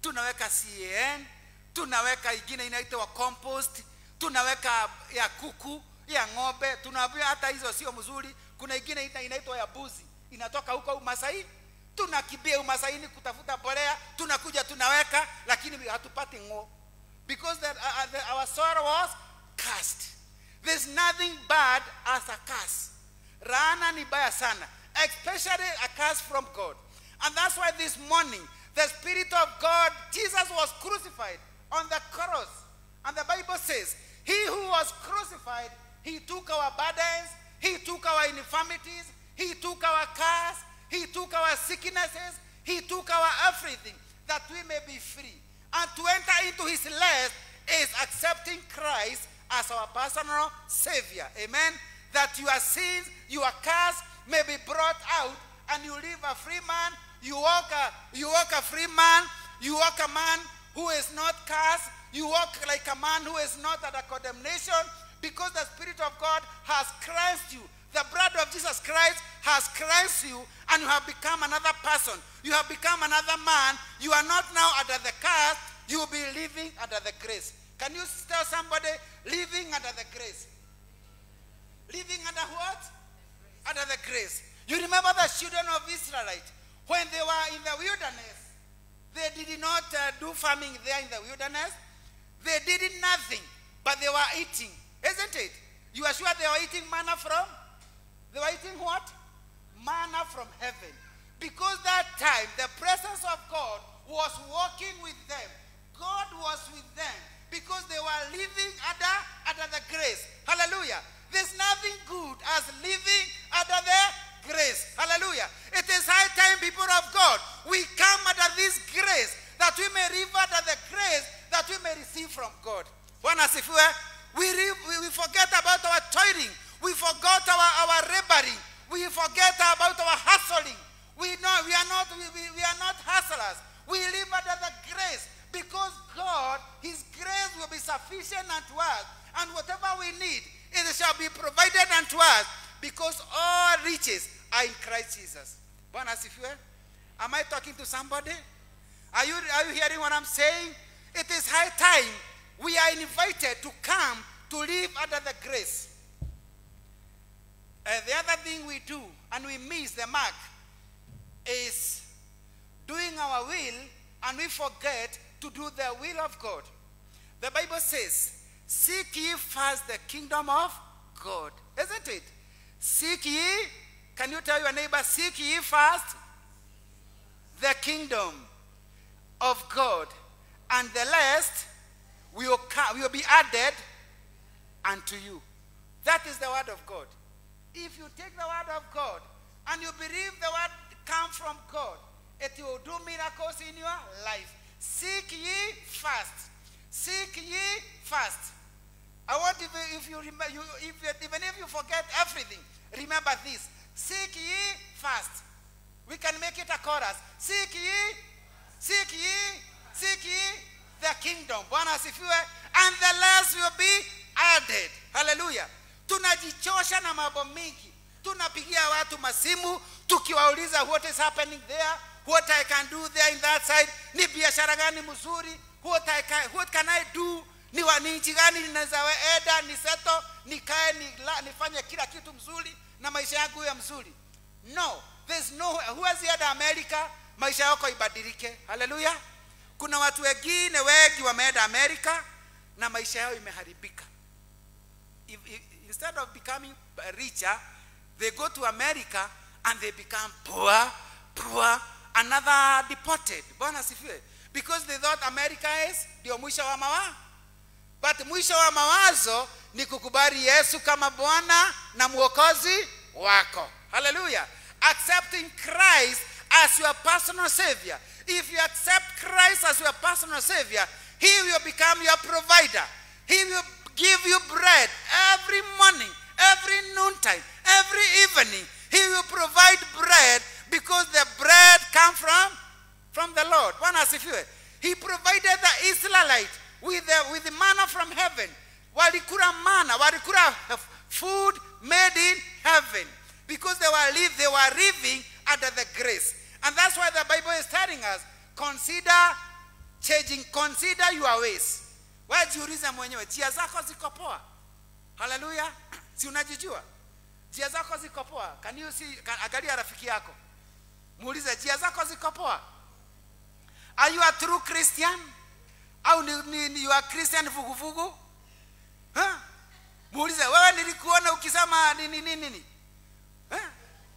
G: tunaweka CAN, tunaweka ingine inaitwa compost, tunaweka ya kuku, ya ng'ombe, tunaambia hata hizo sio mzuri. Kuna ingine ina- inaitwa ya buzi, inatoka huko Umasai. Tunakimbia Umasaini kutafuta borea, tunakuja tunaweka, lakini hatupati ng'o because that, uh, uh, our soil was cast. There's nothing bad as a curse. Laana ni sana, especially a curse from God. And that's why this morning, the Spirit of God, Jesus was crucified on the cross. And the Bible says, He who was crucified, He took our burdens, He took our infirmities, He took our curse, He took our sicknesses, He took our everything, that we may be free. And to enter into his rest is accepting Christ as our personal Savior. Amen. That your sins, your curse may be brought out and you live a free man. You walk a, you walk a free man. You walk a man who is not cursed. You walk like a man who is not under condemnation because the Spirit of God has cleansed you. The blood of Jesus Christ has cleansed you and you have become another person. You have become another man. You are not now under the curse. You will be living under the grace. Can you tell somebody living under the grace? Living under what? Under the grace. You remember the children of Israelite when they were in the wilderness. They did not uh, do farming there in the wilderness. They did nothing, but they were eating, isn't it? You are sure they were eating manna from? They were eating what? Manna from heaven. Because that time the presence of God was walking with them. God was with them because they were living under, under the grace. Hallelujah. There's nothing good as living under the grace. Hallelujah. It is high time, people of God, we come under this grace that we may live under the grace that we may receive from God. Bwana asifiwe. We, we, we forget about our toiling. We forgot our, our laboring. We forget about our hustling. We know we are not we, we, we are not hustlers. We live under the grace because God, His grace will be sufficient unto us, and whatever we need, it shall be provided unto us because all riches are in Christ Jesus. Bwana asifiwe. Am I talking to somebody? Are you, are you hearing what I'm saying? It is high time we are invited to come to live under the grace. Uh, the other thing we do and we miss the mark is doing our will and we forget to do the will of God. The Bible says, Seek ye first the kingdom of God. Isn't it? Seek ye, can you tell your neighbor, seek ye first the kingdom of God, and the rest will, will be added unto you. That is the word of God. If you take the word of God and you believe the word come from God, it will do miracles in your life. Seek ye first. Seek ye first. I want if, you- if you remember, you, if, even if you forget everything, remember this. Seek ye first. We can make it a chorus. Seek ye, seek ye, seek ye the kingdom. Bwana asifiwe. And the last will be added. Hallelujah. Tunajichosha na mambo mingi. Tunapigia watu masimu tukiwauliza what is happening there, what I can do there in that side, ni biashara gani mzuri, what, I can, what can I do, ni wa ni nchi gani ninaweza ni seto nikae ni, nifanye kila kitu mzuri na maisha yangu ya mzuri? No there's no huwezi enda amerika maisha yako ibadilike. Haleluya kuna watu wengine wengi wameenda amerika na maisha yao imeharibika instead of becoming richer they go to america and they become poor poor another deported. Bwana sifiwe. because they thought america is ndio mwisho wa mawa but mwisho wa mawazo ni kukubali yesu kama bwana na mwokozi wako. Haleluya accepting christ as your personal savior. If you accept christ as your personal savior he will become your provider. He will give you bread every morning every noontime every evening. He will provide bread because the bread come from from the lord. Bwana asifiwe he provided the israelite with the, with the manna from heaven. Walikula mana walikula food made in heaven. Because they were live, they were living under the grace. And that's why the bible is telling us consider changing consider your ways wajiulize mwenyewe njia zako ziko poa? Haleluya. Si unajijua? Njia zako ziko poa? Can you see can, angalia rafiki yako. Muulize njia zako ziko poa? Are you a true christian? Au ni, ni, ni you are christian vuguvugu? Huh? muulize wewe nilikuona ukisema nini nini nini? Huh?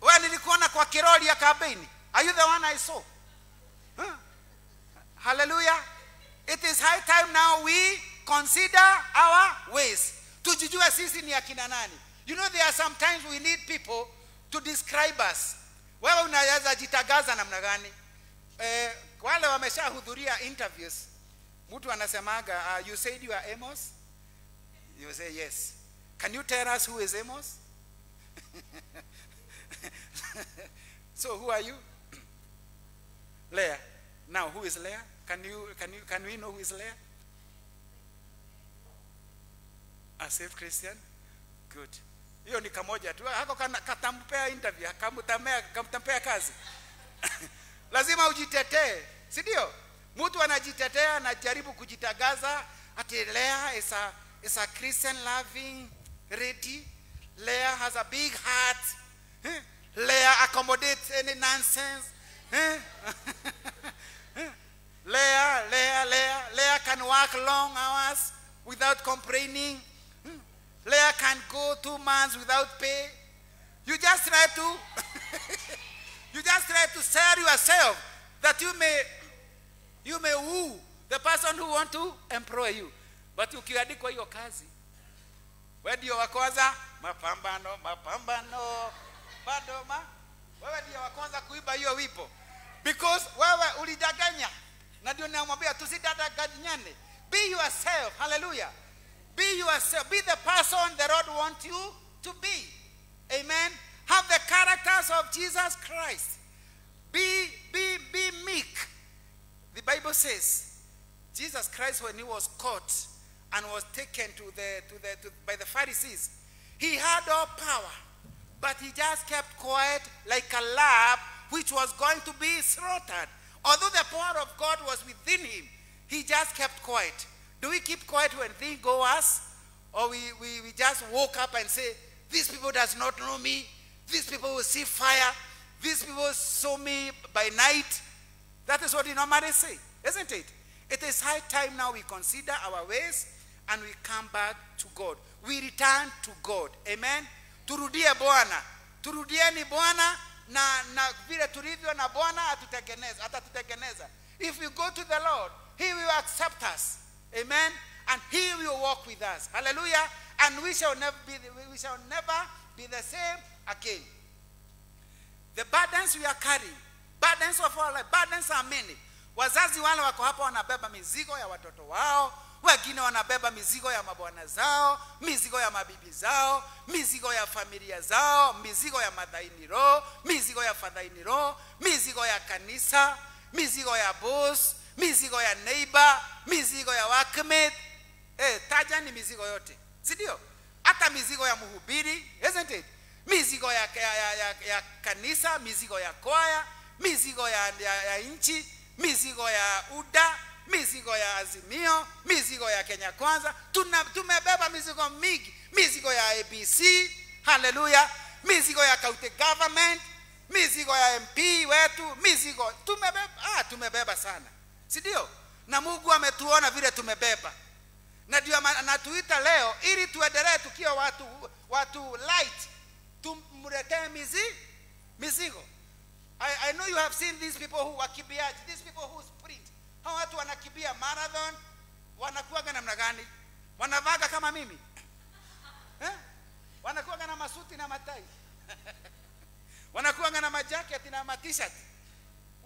G: wewe nilikuona kwa kiroli ya kampeni are you the one i saw? Huh? hallelujah it is high time now we consider our ways. Tujijue sisi ni akina nani. You know there are sometimes we need people to describe us. Wewe unaweza jitagaza namna gani? Eh, wale wameshahudhuria interviews mtu anasemaga uh, you said you are amos? You say yes. Can you tell us who is amos? So who are you? Leah now who is leah can you can you can we know who is leah a safe christian? Good. Hiyo ni kamoja tu. Hako katampea interview kamutamea, kamtampea kazi. Lazima ujitetee si ndio? Mtu anajitetea anajaribu kujitagaza ati Leah is a, is a Christian loving lady Leah has a big heart. Eh? Leah accommodates any nonsense. Eh? Leah, Leah, Leah, Leah can work long hours without complaining. Hmm. can't can go two months without pay. You just try to, you just try to sell yourself that you may, you may woo the person who want to employ you. But ukiandikwa hiyo kazi, wewe ndio wa kwanza, mapambano, mapambano, bado ma, wewe ndio wa kwanza kuiba hiyo wipo because wewe ulidanganya na ndio namwambia tusidanganyane be yourself hallelujah be yourself. Be the person the lord wants you to be. Amen. Have the characters of jesus christ. Be be be meek. The bible says jesus christ when he was caught and was taken to the to the to, by the pharisees he had all power but he just kept quiet like a lamb which was going to be slaughtered. Although the power of God was within him, he just kept quiet. Do we keep quiet when things go us? Or we, we, we just woke up and say, these people does not know me. These people will see fire. These people saw me by night. That is what we normally say, isn't it? It is high time now we consider our ways and we come back to God. We return to God. Amen. Turudie Bwana. Turudieni Bwana na na vile tulivyo na Bwana atatutengeneza. If we go to the Lord, he will accept us. Amen. And he will walk with us. Hallelujah. And we shall never be the, we shall never be the same again. The burdens we are carrying, burdens of our life, burdens are many. wazazi wale wako hapa wanabeba mizigo ya watoto wao wengine wanabeba mizigo ya mabwana zao mizigo ya mabibi zao mizigo ya familia zao mizigo ya madhaini roho mizigo ya fadhaini roho mizigo ya kanisa mizigo ya boss mizigo ya neiba, mizigo ya workmate. Eh, taja ni mizigo yote si ndio? Hata mizigo ya mhubiri isn't it? Mizigo ya, ya, ya, ya, ya kanisa mizigo ya kwaya mizigo ya, ya, ya nchi mizigo ya uda mizigo ya azimio mizigo ya kenya kwanza. Tuna, tumebeba mizigo mingi. Mizigo ya abc haleluya mizigo ya county government mizigo ya mp wetu mizigo. Tumebeba ah, tumebeba sana si ndio? Na mungu ametuona vile tumebeba. Na ndio anatuita leo ili tuendelee tukiwa watu watu light. Tumletee mizi mizigo. I, I know you have seen these people who wakimbiaji these people who sprint. Hao watu wanakimbia marathon. Wanakuwaga namna gani? Wanavaga kama mimi? Eh? wanakuwaga na masuti na matai. Wanakuwaga na majaketi na Wanaku-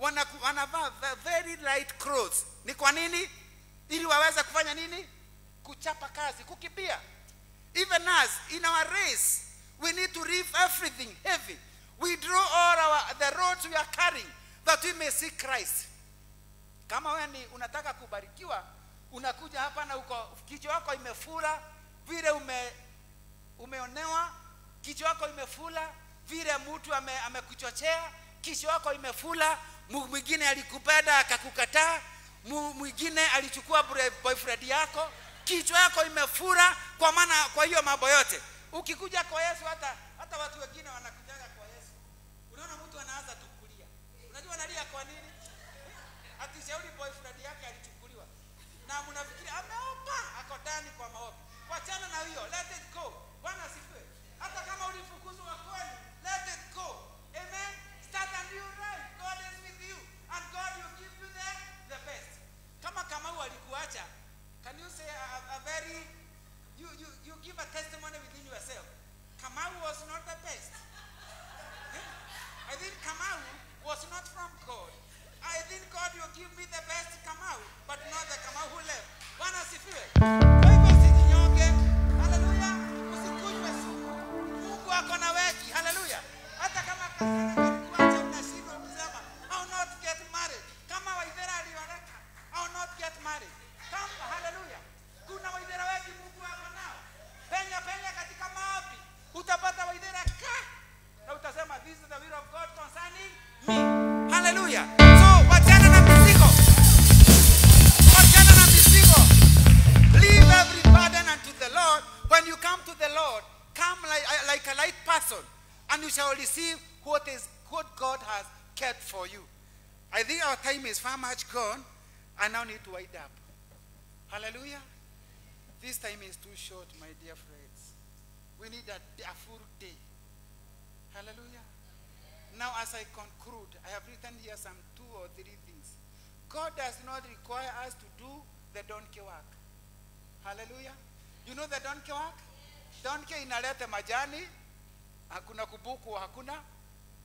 G: wanavaa ve- very light clothes. Ni kwa nini? Ili waweze kufanya nini? Kuchapa kazi kukimbia. Even us in our race we need to leave everything heavy. We draw all our, the roads we are carrying that we may see christ. Kama wewe ni unataka kubarikiwa unakuja hapa na uko kichwa wako imefura vile ume umeonewa kichwa wako imefula vile mtu ame, amekuchochea kichwa wako imefula mu- mwingine alikupenda akakukataa. Mwingine alichukua boyfriend yako. Kichwa yako imefura kwa maana kwa hiyo mambo yote. Ukikuja kwa yesu hata hata watu wengine wanakujaga kwa yesu. Unaona mtu anaanza tu kulia. Unajua analia kwa nini? Akishauri boyfriend yake alichukuliwa. Na mnafikiri ameomba ako ndani kwa maombi. Wachana na hiyo let it go. Bwana asifiwe. Hata kama ulifukuzwa kwenu let it go. Amen. Start a new life god is with you and god will give you the, the best. Kama kamau alikuacha can you say a, a very you, you, you give a testimony within yourself? Kamau was not the best. I think Kamau was not from God. I think God will give me the best Kamau, but not the Kamau who left. Bwana asifiwe. Kwa kasema get married. Kama haleluya. Kuna Waithera wengi Mungu ako nao. Penya penya katika maombi. Utapata Waithera ka na utasema this is the will of God concerning me. Hallelujah. So wachana na mizigo. Wachana na mizigo. Leave every burden unto the Lord. When you come to the Lord, come like, uh, like a light person and you shall receive what is what God has kept for you. I think our time is far much gone. I now need to wind up. Hallelujah. This time is too short, my dear friends. We need a, a full day. Hallelujah. Now, as I conclude, I have written here some two or three things. God does not require us to do the donkey work. Hallelujah. You know the donkey work? Donkey inaleta majani, hakuna kubuku, hakuna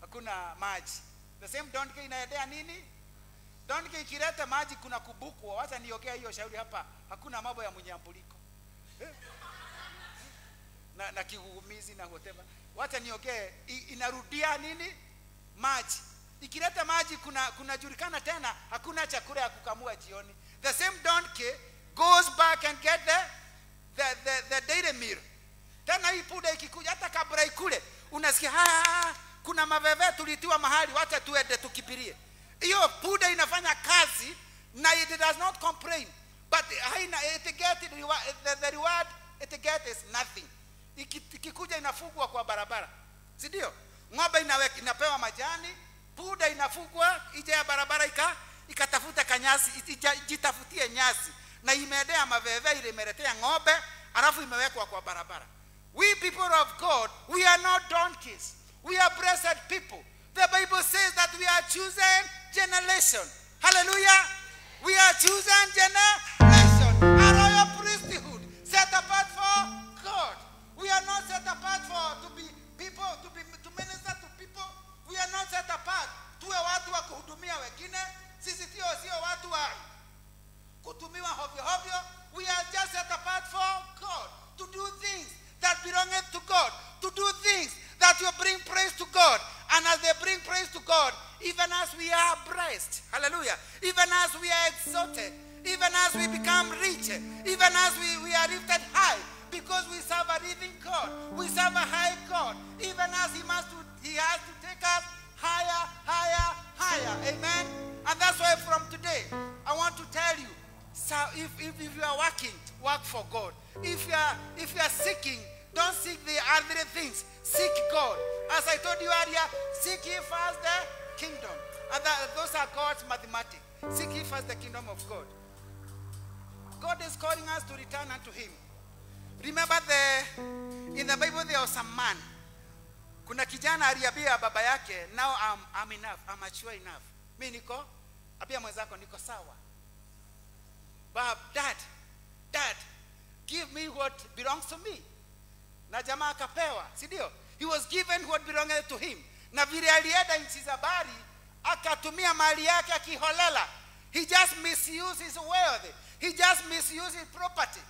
G: hakuna maji. The same donkey inaendea nini? Donkey ikileta maji kuna kubuku. Wacha niongea hiyo shauri hapa. Hakuna mambo ya mnyambuliko. Na, na kigugumizi na whatever. Wacha niongee inarudia nini? Maji. Ikileta maji kuna kunajulikana tena hakuna chakula ya kukamua jioni. The same donkey goes back and get the the, the, the dairy meal. Tena hii puda ikikuja hata kabla ikule unasikia ha, kuna maveve tulitiwa mahali wacha tuende tukipirie. Hiyo puda inafanya kazi na it does not complain. But haina it get the, the reward it get is nothing. Ikikuja inafugwa kwa barabara. Si ndio? Ng'ombe inapewa majani puda inafugwa ije ya barabara ika ikatafuta kanyasi ijitafutie nyasi. Na imeendea maveve ile imeletea ng'ombe alafu imewekwa kwa barabara. We people of god we are not donkeys. We are blessed people The Bible says that we are chosen generation. Hallelujah. We are chosen generation. A royal priesthood set apart for God. We are not set apart for to be people, to be to minister to people. We are not set apart. Tuwe watu wa kuhudumia wengine. Sisi tio sio watu wa kutumiwa hovyo hovyo. We are just set apart for God to do things that belongeth to God, to do things that will bring praise to God, and as they bring praise to God, even as we are blessed, hallelujah, even as we are exalted, even as we become rich, even as we, we are lifted high, because we serve a living God, we serve a high God, even as He must, to, He has to take us higher, higher, higher. Amen. And that's why from today, I want to tell you, so if, if, if you are working, work for God. If you are if you are seeking, don't seek the other things. Seek God. As I told you earlier, seek ye first the kingdom. And that, those are God's mathematics. Seek ye first the kingdom of God. God is calling us to return unto Him. Remember the in the Bible there was a man. Kuna kijana aliambia baba yake, now I'm, I'm enough, I'm mature enough. Mi niko, ambia mwenzako niko sawa. Bab, dad, dad, give me what belongs to me. Na jamaa akapewa, si ndio? He was given what belonged to him. Na vile alienda nchi za bari, akatumia mali yake akiholela. He just misused his wealth. He just misused his property.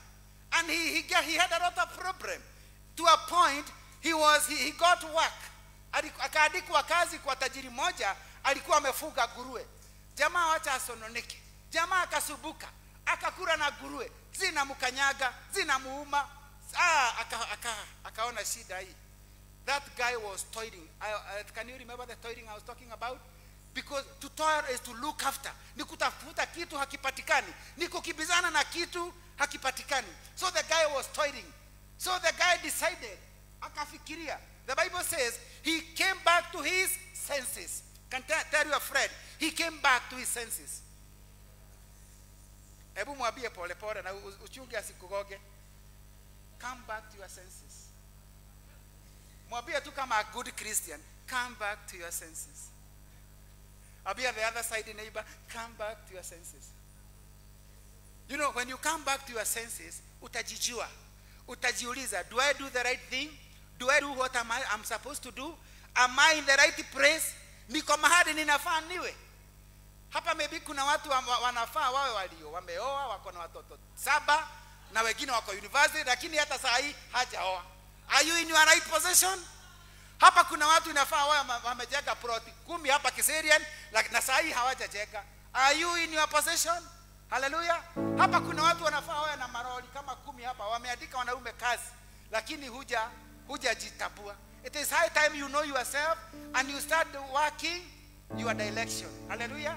G: And he, he, he had a lot of problem. To a point, he, was, he, he got work. Akaandikwa kazi kwa tajiri moja, alikuwa amefuga gurue Jamaa wacha asononeke. Jamaa akasubuka, akakura na nguruwe, zina zinamuuma. Ah, aka, aka, akaona shida hii. That guy was toiling. I, can you remember the toiling I was talking about? Because to toil is to look after. Ni kutafuta kitu hakipatikani. Ni kukimbizana na kitu hakipatikani. So the guy was toiling. So the guy decided, akafikiria. The Bible says he came back to his senses. Can tell, tell your friend, he came back to his senses. Hebu pole pole na uchunge asikugoge. Come back to your senses. Mwambie tu kama a good Christian, come back to your senses. Abia the other side neighbor, come back to your senses. You know, when you come back to your senses, utajijua. Utajiuliza, do I do the right thing? Do I do what am I, I'm supposed to do? Am I in the right place? Niko mahali ninafaa niwe? Hapa maybe kuna watu wa- wa- wanafaa wawe walio wameoa, wako na watoto saba na wengine wako university, lakini hata saa hii hajaoa. Are you in your right position? Hapa kuna watu inafaa wao wame- wamejenga ploti kumi hapa Kiserian, na saa hii hawajajenga. Are you in your position? Haleluya. Hapa kuna watu wanafaa wawe na maroli kama kumi hapa, wameandika wanaume kazi, lakini huja hujajitambua. It is high time you know yourself and you start working your direction. Haleluya!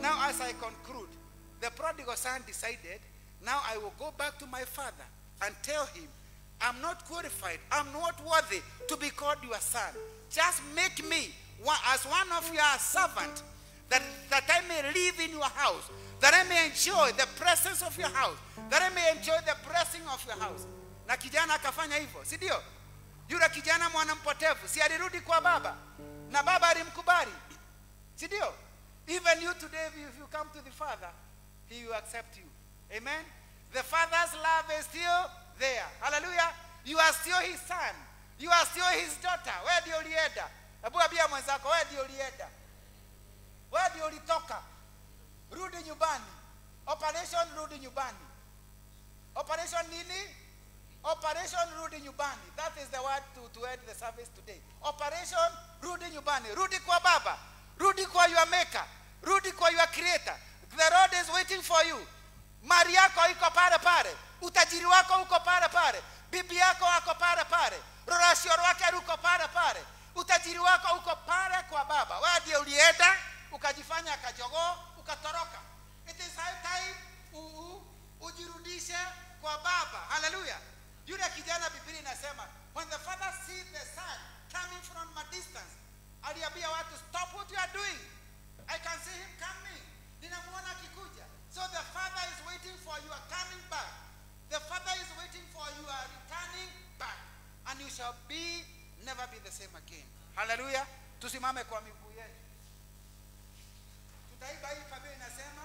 G: Now, as I conclude, the prodigal son decided, now I will go back to my father and tell him, I'm not qualified, I'm not worthy to be called your son. Just make me one, as one of your servant, that, that I may live in your house, that I may enjoy the presence of your house, that I may enjoy the blessing of your house. Na kijana akafanya hivyo, si ndio? Yule kijana mwana mpotevu, si alirudi kwa baba na baba alimkubali, si ndio? Even you today, if you come to the Father, He will accept you. Amen. The Father's love is still there. Hallelujah. You are still His son. You are still His daughter. Where ndio ulienda? Hebu ambia mwenzako, where ndio? Where ndio ulitoka? Rudi nyumbani. Operation rudi nyumbani. Operation nini? Operation rudi nyumbani. That is the word to, to end the service today. Operation rudi nyumbani. Rudi kwa baba. Rudi kwa your maker. Rudi kwa your creator. The road is waiting for you. Mali yako iko pale pale. Utajiri wako uko pale pale. Bibi yako ako pale pale. Rorasio wake uko pale pale. Utajiri wako uko pale kwa baba. Wewe ndiye ulienda ukajifanya kajogoo ukatoroka. It is high time u, u, ujirudishe kwa baba. haleluya Yule kijana Biblia inasema when the father see the son coming from a distance, aliambia watu stop what you are doing. I can see him coming. Ninamuona akikuja. So the father is waiting for you are coming back. The father is waiting for you are returning back. And you shall be never be the same again. Hallelujah. Tusimame kwa miguu yetu. Tutaiba hii inasema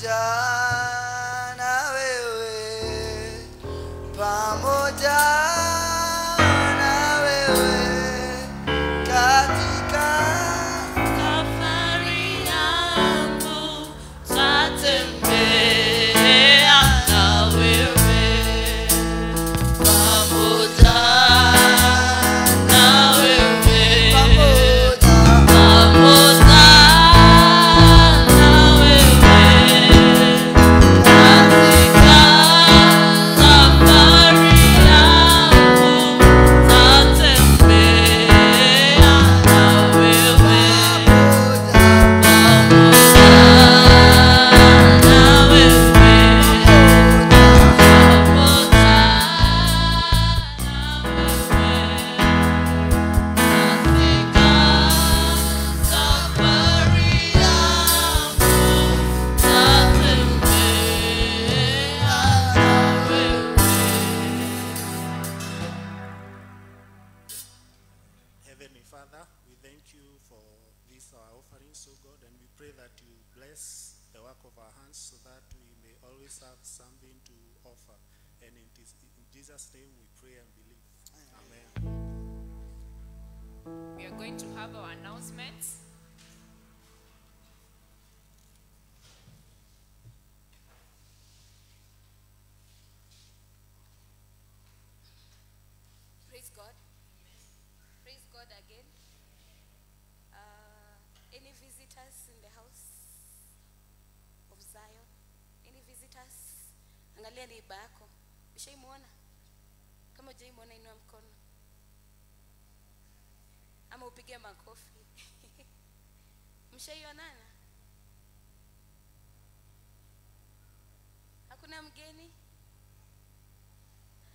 C: pamoja
H: our hands so that we may always have something to offer. And in, this, in Jesus' name we pray and believe. Amen.
B: We are going to have our announcements.
I: Makofi. Mshaionana? Hakuna mgeni?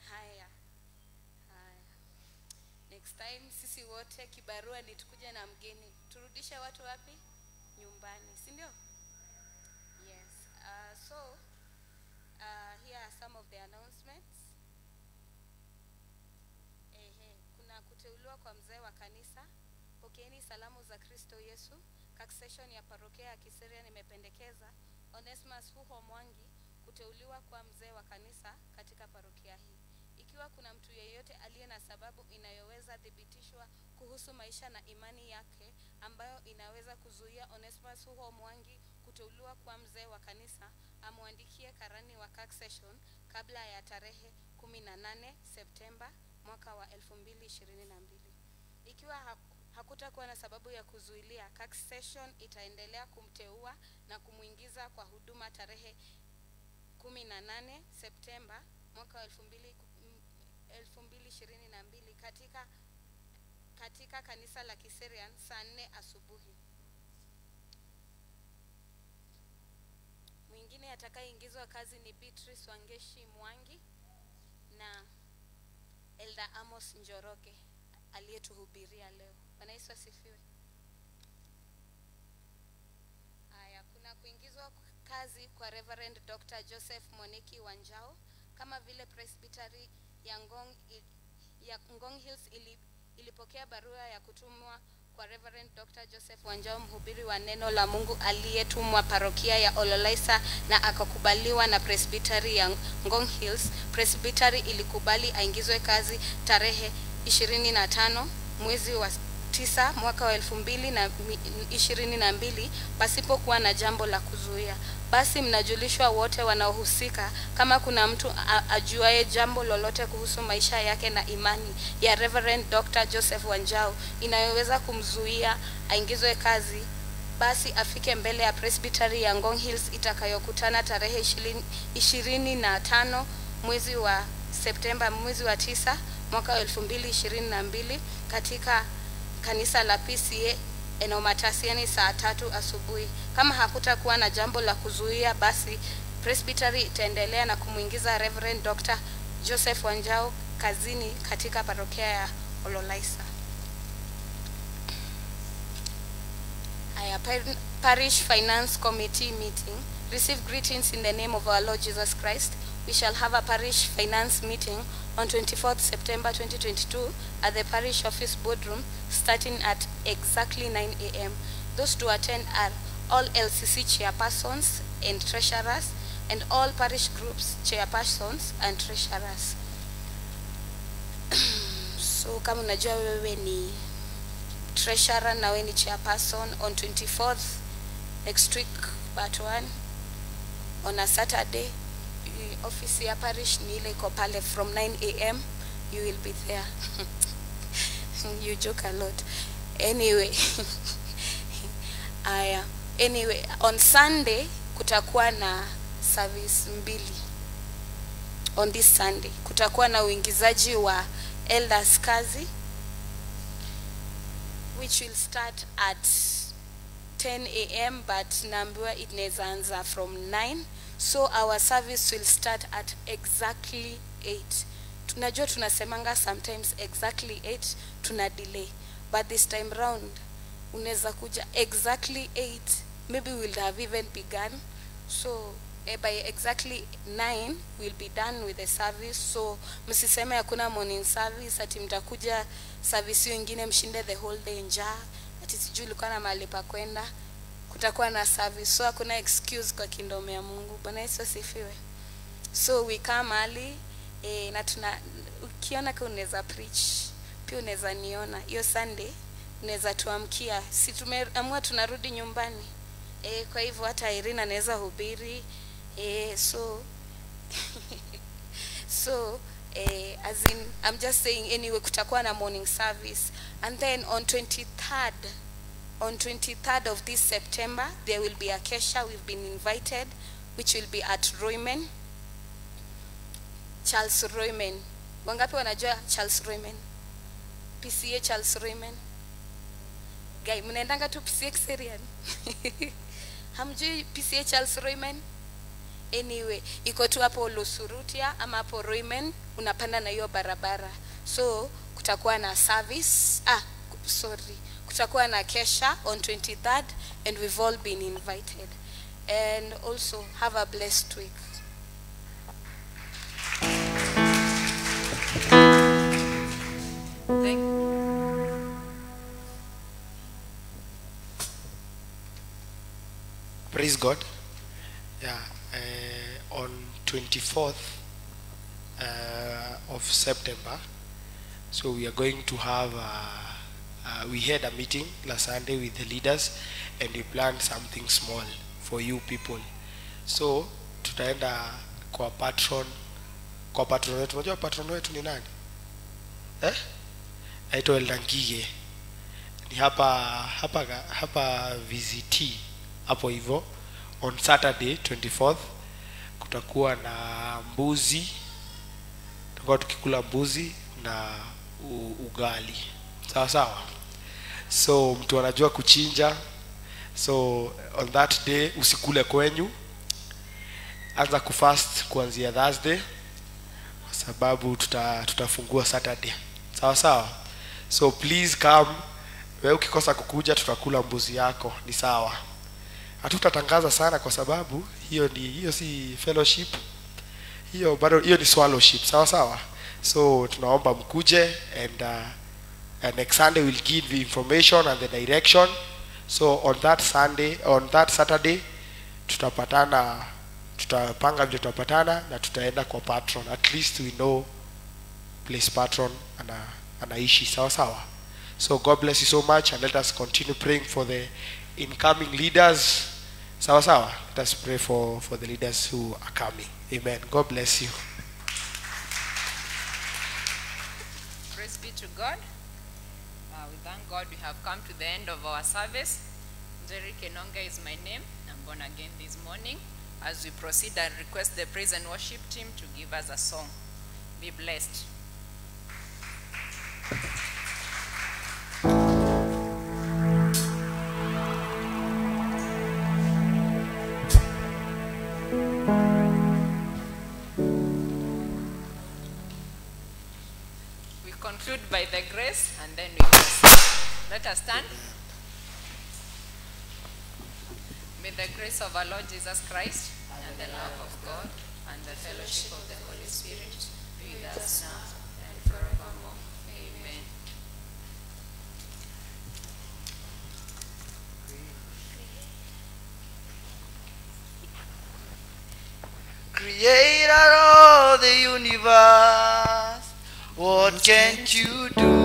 I: Haya. Haya. Next time sisi wote kibarua ni tukuja na mgeni. Turudishe watu wapi? Nyumbani, si ndio? Yes. Uh, so uh, here are some of the announcements. Ehe, kuna kuteuliwa kwa mzee wa kanisa. Pokeeni salamu za Kristo Yesu. Succession ya parokia ya Kisiria nimependekeza Onesmus Huho Mwangi kuteuliwa kwa mzee wa kanisa katika parokia hii. Ikiwa kuna mtu yeyote aliye na sababu inayoweza thibitishwa kuhusu maisha na imani yake ambayo inaweza kuzuia Onesmus Huho Mwangi kuteuliwa kwa mzee wa kanisa, amwandikie karani wa Succession kabla ya tarehe 18 Septemba mwaka wa 2022. Ikiwa hakutakuwa na sababu ya kuzuilia, Succession itaendelea kumteua na kumwingiza kwa huduma tarehe 18 Septemba mwaka 2022 katika katika kanisa la Kiserian saa 4 asubuhi. Mwingine atakayeingizwa kazi ni Beatrice Wangeshi Mwangi na Elda Amos Njoroge aliyetuhubiria leo. Bwana Yesu asifiwe. Haya, kuna kuingizwa kazi kwa Reverend Dr. Joseph Moniki Wanjao kama vile Presbytery ya Ngong, ya Ngong Hills ili, ilipokea barua ya kutumwa kwa Reverend Dr. Joseph Wanjao mhubiri wa neno la Mungu aliyetumwa parokia ya Ololaisa na akakubaliwa na Presbytery ya Ngong Hills. Presbytery ilikubali aingizwe kazi tarehe 25 mwezi wa tisa mwaka wa elfu mbili na ishirini na mbili pasipokuwa na jambo la kuzuia. Basi mnajulishwa wote wanaohusika, kama kuna mtu ajuaye jambo lolote kuhusu maisha yake na imani ya Reverend Dr. Joseph Wanjao inayoweza kumzuia aingizwe kazi, basi afike mbele ya Presbytery ya Ngong Hills itakayokutana tarehe ishirini na tano mwezi wa Septemba mwezi wa tisa mwaka wa elfu mbili ishirini na mbili katika kanisa la PCA eneo Matasiani saa tatu asubuhi. Kama hakutakuwa na jambo la kuzuia, basi Presbytery itaendelea na kumwingiza Reverend Dr. Joseph Wanjao kazini katika parokia ya Ololaisa. Haya, par- Parish Finance Committee meeting. Receive greetings in the name of our Lord Jesus Christ. We shall have a parish finance meeting on 24th September 2022 at the parish office boardroom starting at exactly 9 a.m. Those to attend are all LCC chairpersons and treasurers and all parish groups chairpersons and treasurers. so kama unajua wewe ni treasurer na wewe ni chairperson on 24th next week but one on a Saturday eh, office ya parish ni ile iko pale from 9 am you will be there. You joke a lot. Anyway aya. Anyway on sunday kutakuwa na service mbili. On this sunday kutakuwa na uingizaji wa elders kazi which will start at 10 a.m. but naambiwa inaweza anza from 9 so our service will start at exactly 8 tunajua tunasemanga sometimes exactly 8 tuna delay. But this time round unaweza kuja exactly 8 maybe we'll have even begun. So eh, by exactly 9 we'll be done with the service. So msiseme hakuna morning service ati mtakuja service hiyo ingine mshinde the whole day njaa. Ati sijui ulikuwa na mahali pa kwenda kutakuwa na service. So hakuna excuse kwa kingdom ya mungu. Bwana yesu asifiwe. So we come early eh, na tuna ukiona kwa unaweza preach pia unaweza niona. Hiyo sunday unaweza tuamkia. Si tumeamua tunarudi nyumbani. Eh, kwa hivyo hata irina anaweza hubiri. Eh, so so eh, as in i'm just saying anyway kutakuwa na morning service. And then on 23rd on 23rd of this september there will be a kesha. We've been invited which will be at royman. Charles royman. Wangapi wanajua charles royman? Pca charles royman. Guy mnaendanga tu pca Xerian. hamjui pca charles royman? Anyway iko tu hapo losurutia ama hapo royman unapanda na hiyo barabara. So kutakuwa na service. Ah sorry kutakuwa na kesha on 23rd and we've all been invited. And also have a blessed week.
B: Thank,
A: Praise God. Yeah, uh, on 24th uh, of September, so we are going to have, uh, uh, we had a meeting last Sunday with the leaders and we planned something small for you people. So, tutaenda kwa patron, kwa patron wetu. Unajua patron wetu ni nani? Eh? Aitwa Eldangige. Ni hapa hapa hapa VCT hapo hivyo on Saturday 24th kutakuwa na mbuzi tutakuwa tukikula mbuzi na ugali sawa sawa. So mtu anajua kuchinja. So on that day usikule kwenyu. Anza kufast kuanzia thursday kwa sababu tuta, tutafungua saturday. Sawa sawa. So please come. We ukikosa kukuja tutakula mbuzi yako. Ni sawa. Hatutatangaza sana kwa sababu hiyo ni hiyo si fellowship. Hiyo bado hiyo ni swallowship. Sawa sawa. So tunaomba mkuje and uh, and next sunday we'll give the information and the direction. So on that sunday on that saturday tutapatana tutapanga vile tutapatana na tutaenda kwa patron. At least we know place patron ana, anaishi sawa sawa. So god bless you so much and let us continue praying for the incoming leaders. Sawa sawa. Let us pray for for the leaders who are coming. Amen. God bless you.
B: Praise be to God. God we have come to the end of our service. Jerry Kenonga is my name. I'm born again this morning. As we proceed, I request the praise and worship team to give us a song. Be blessed. We conclude by the grace and then we. Let us stand. May the grace of our Lord Jesus Christ and the love of God and the fellowship of the Holy Spirit be with us now and forevermore. Amen.
C: Creator of the universe, what can't you do?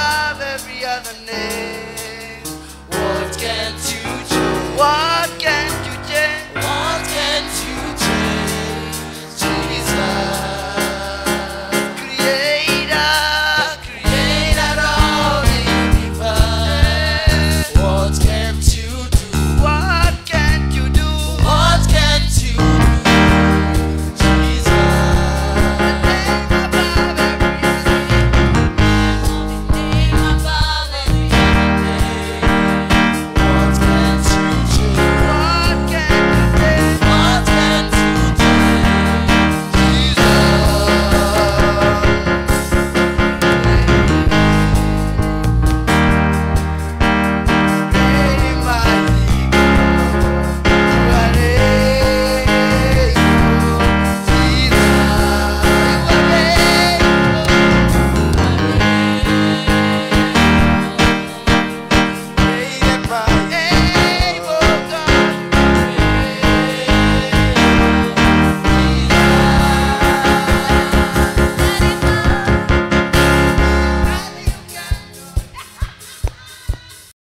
C: above every other name. What can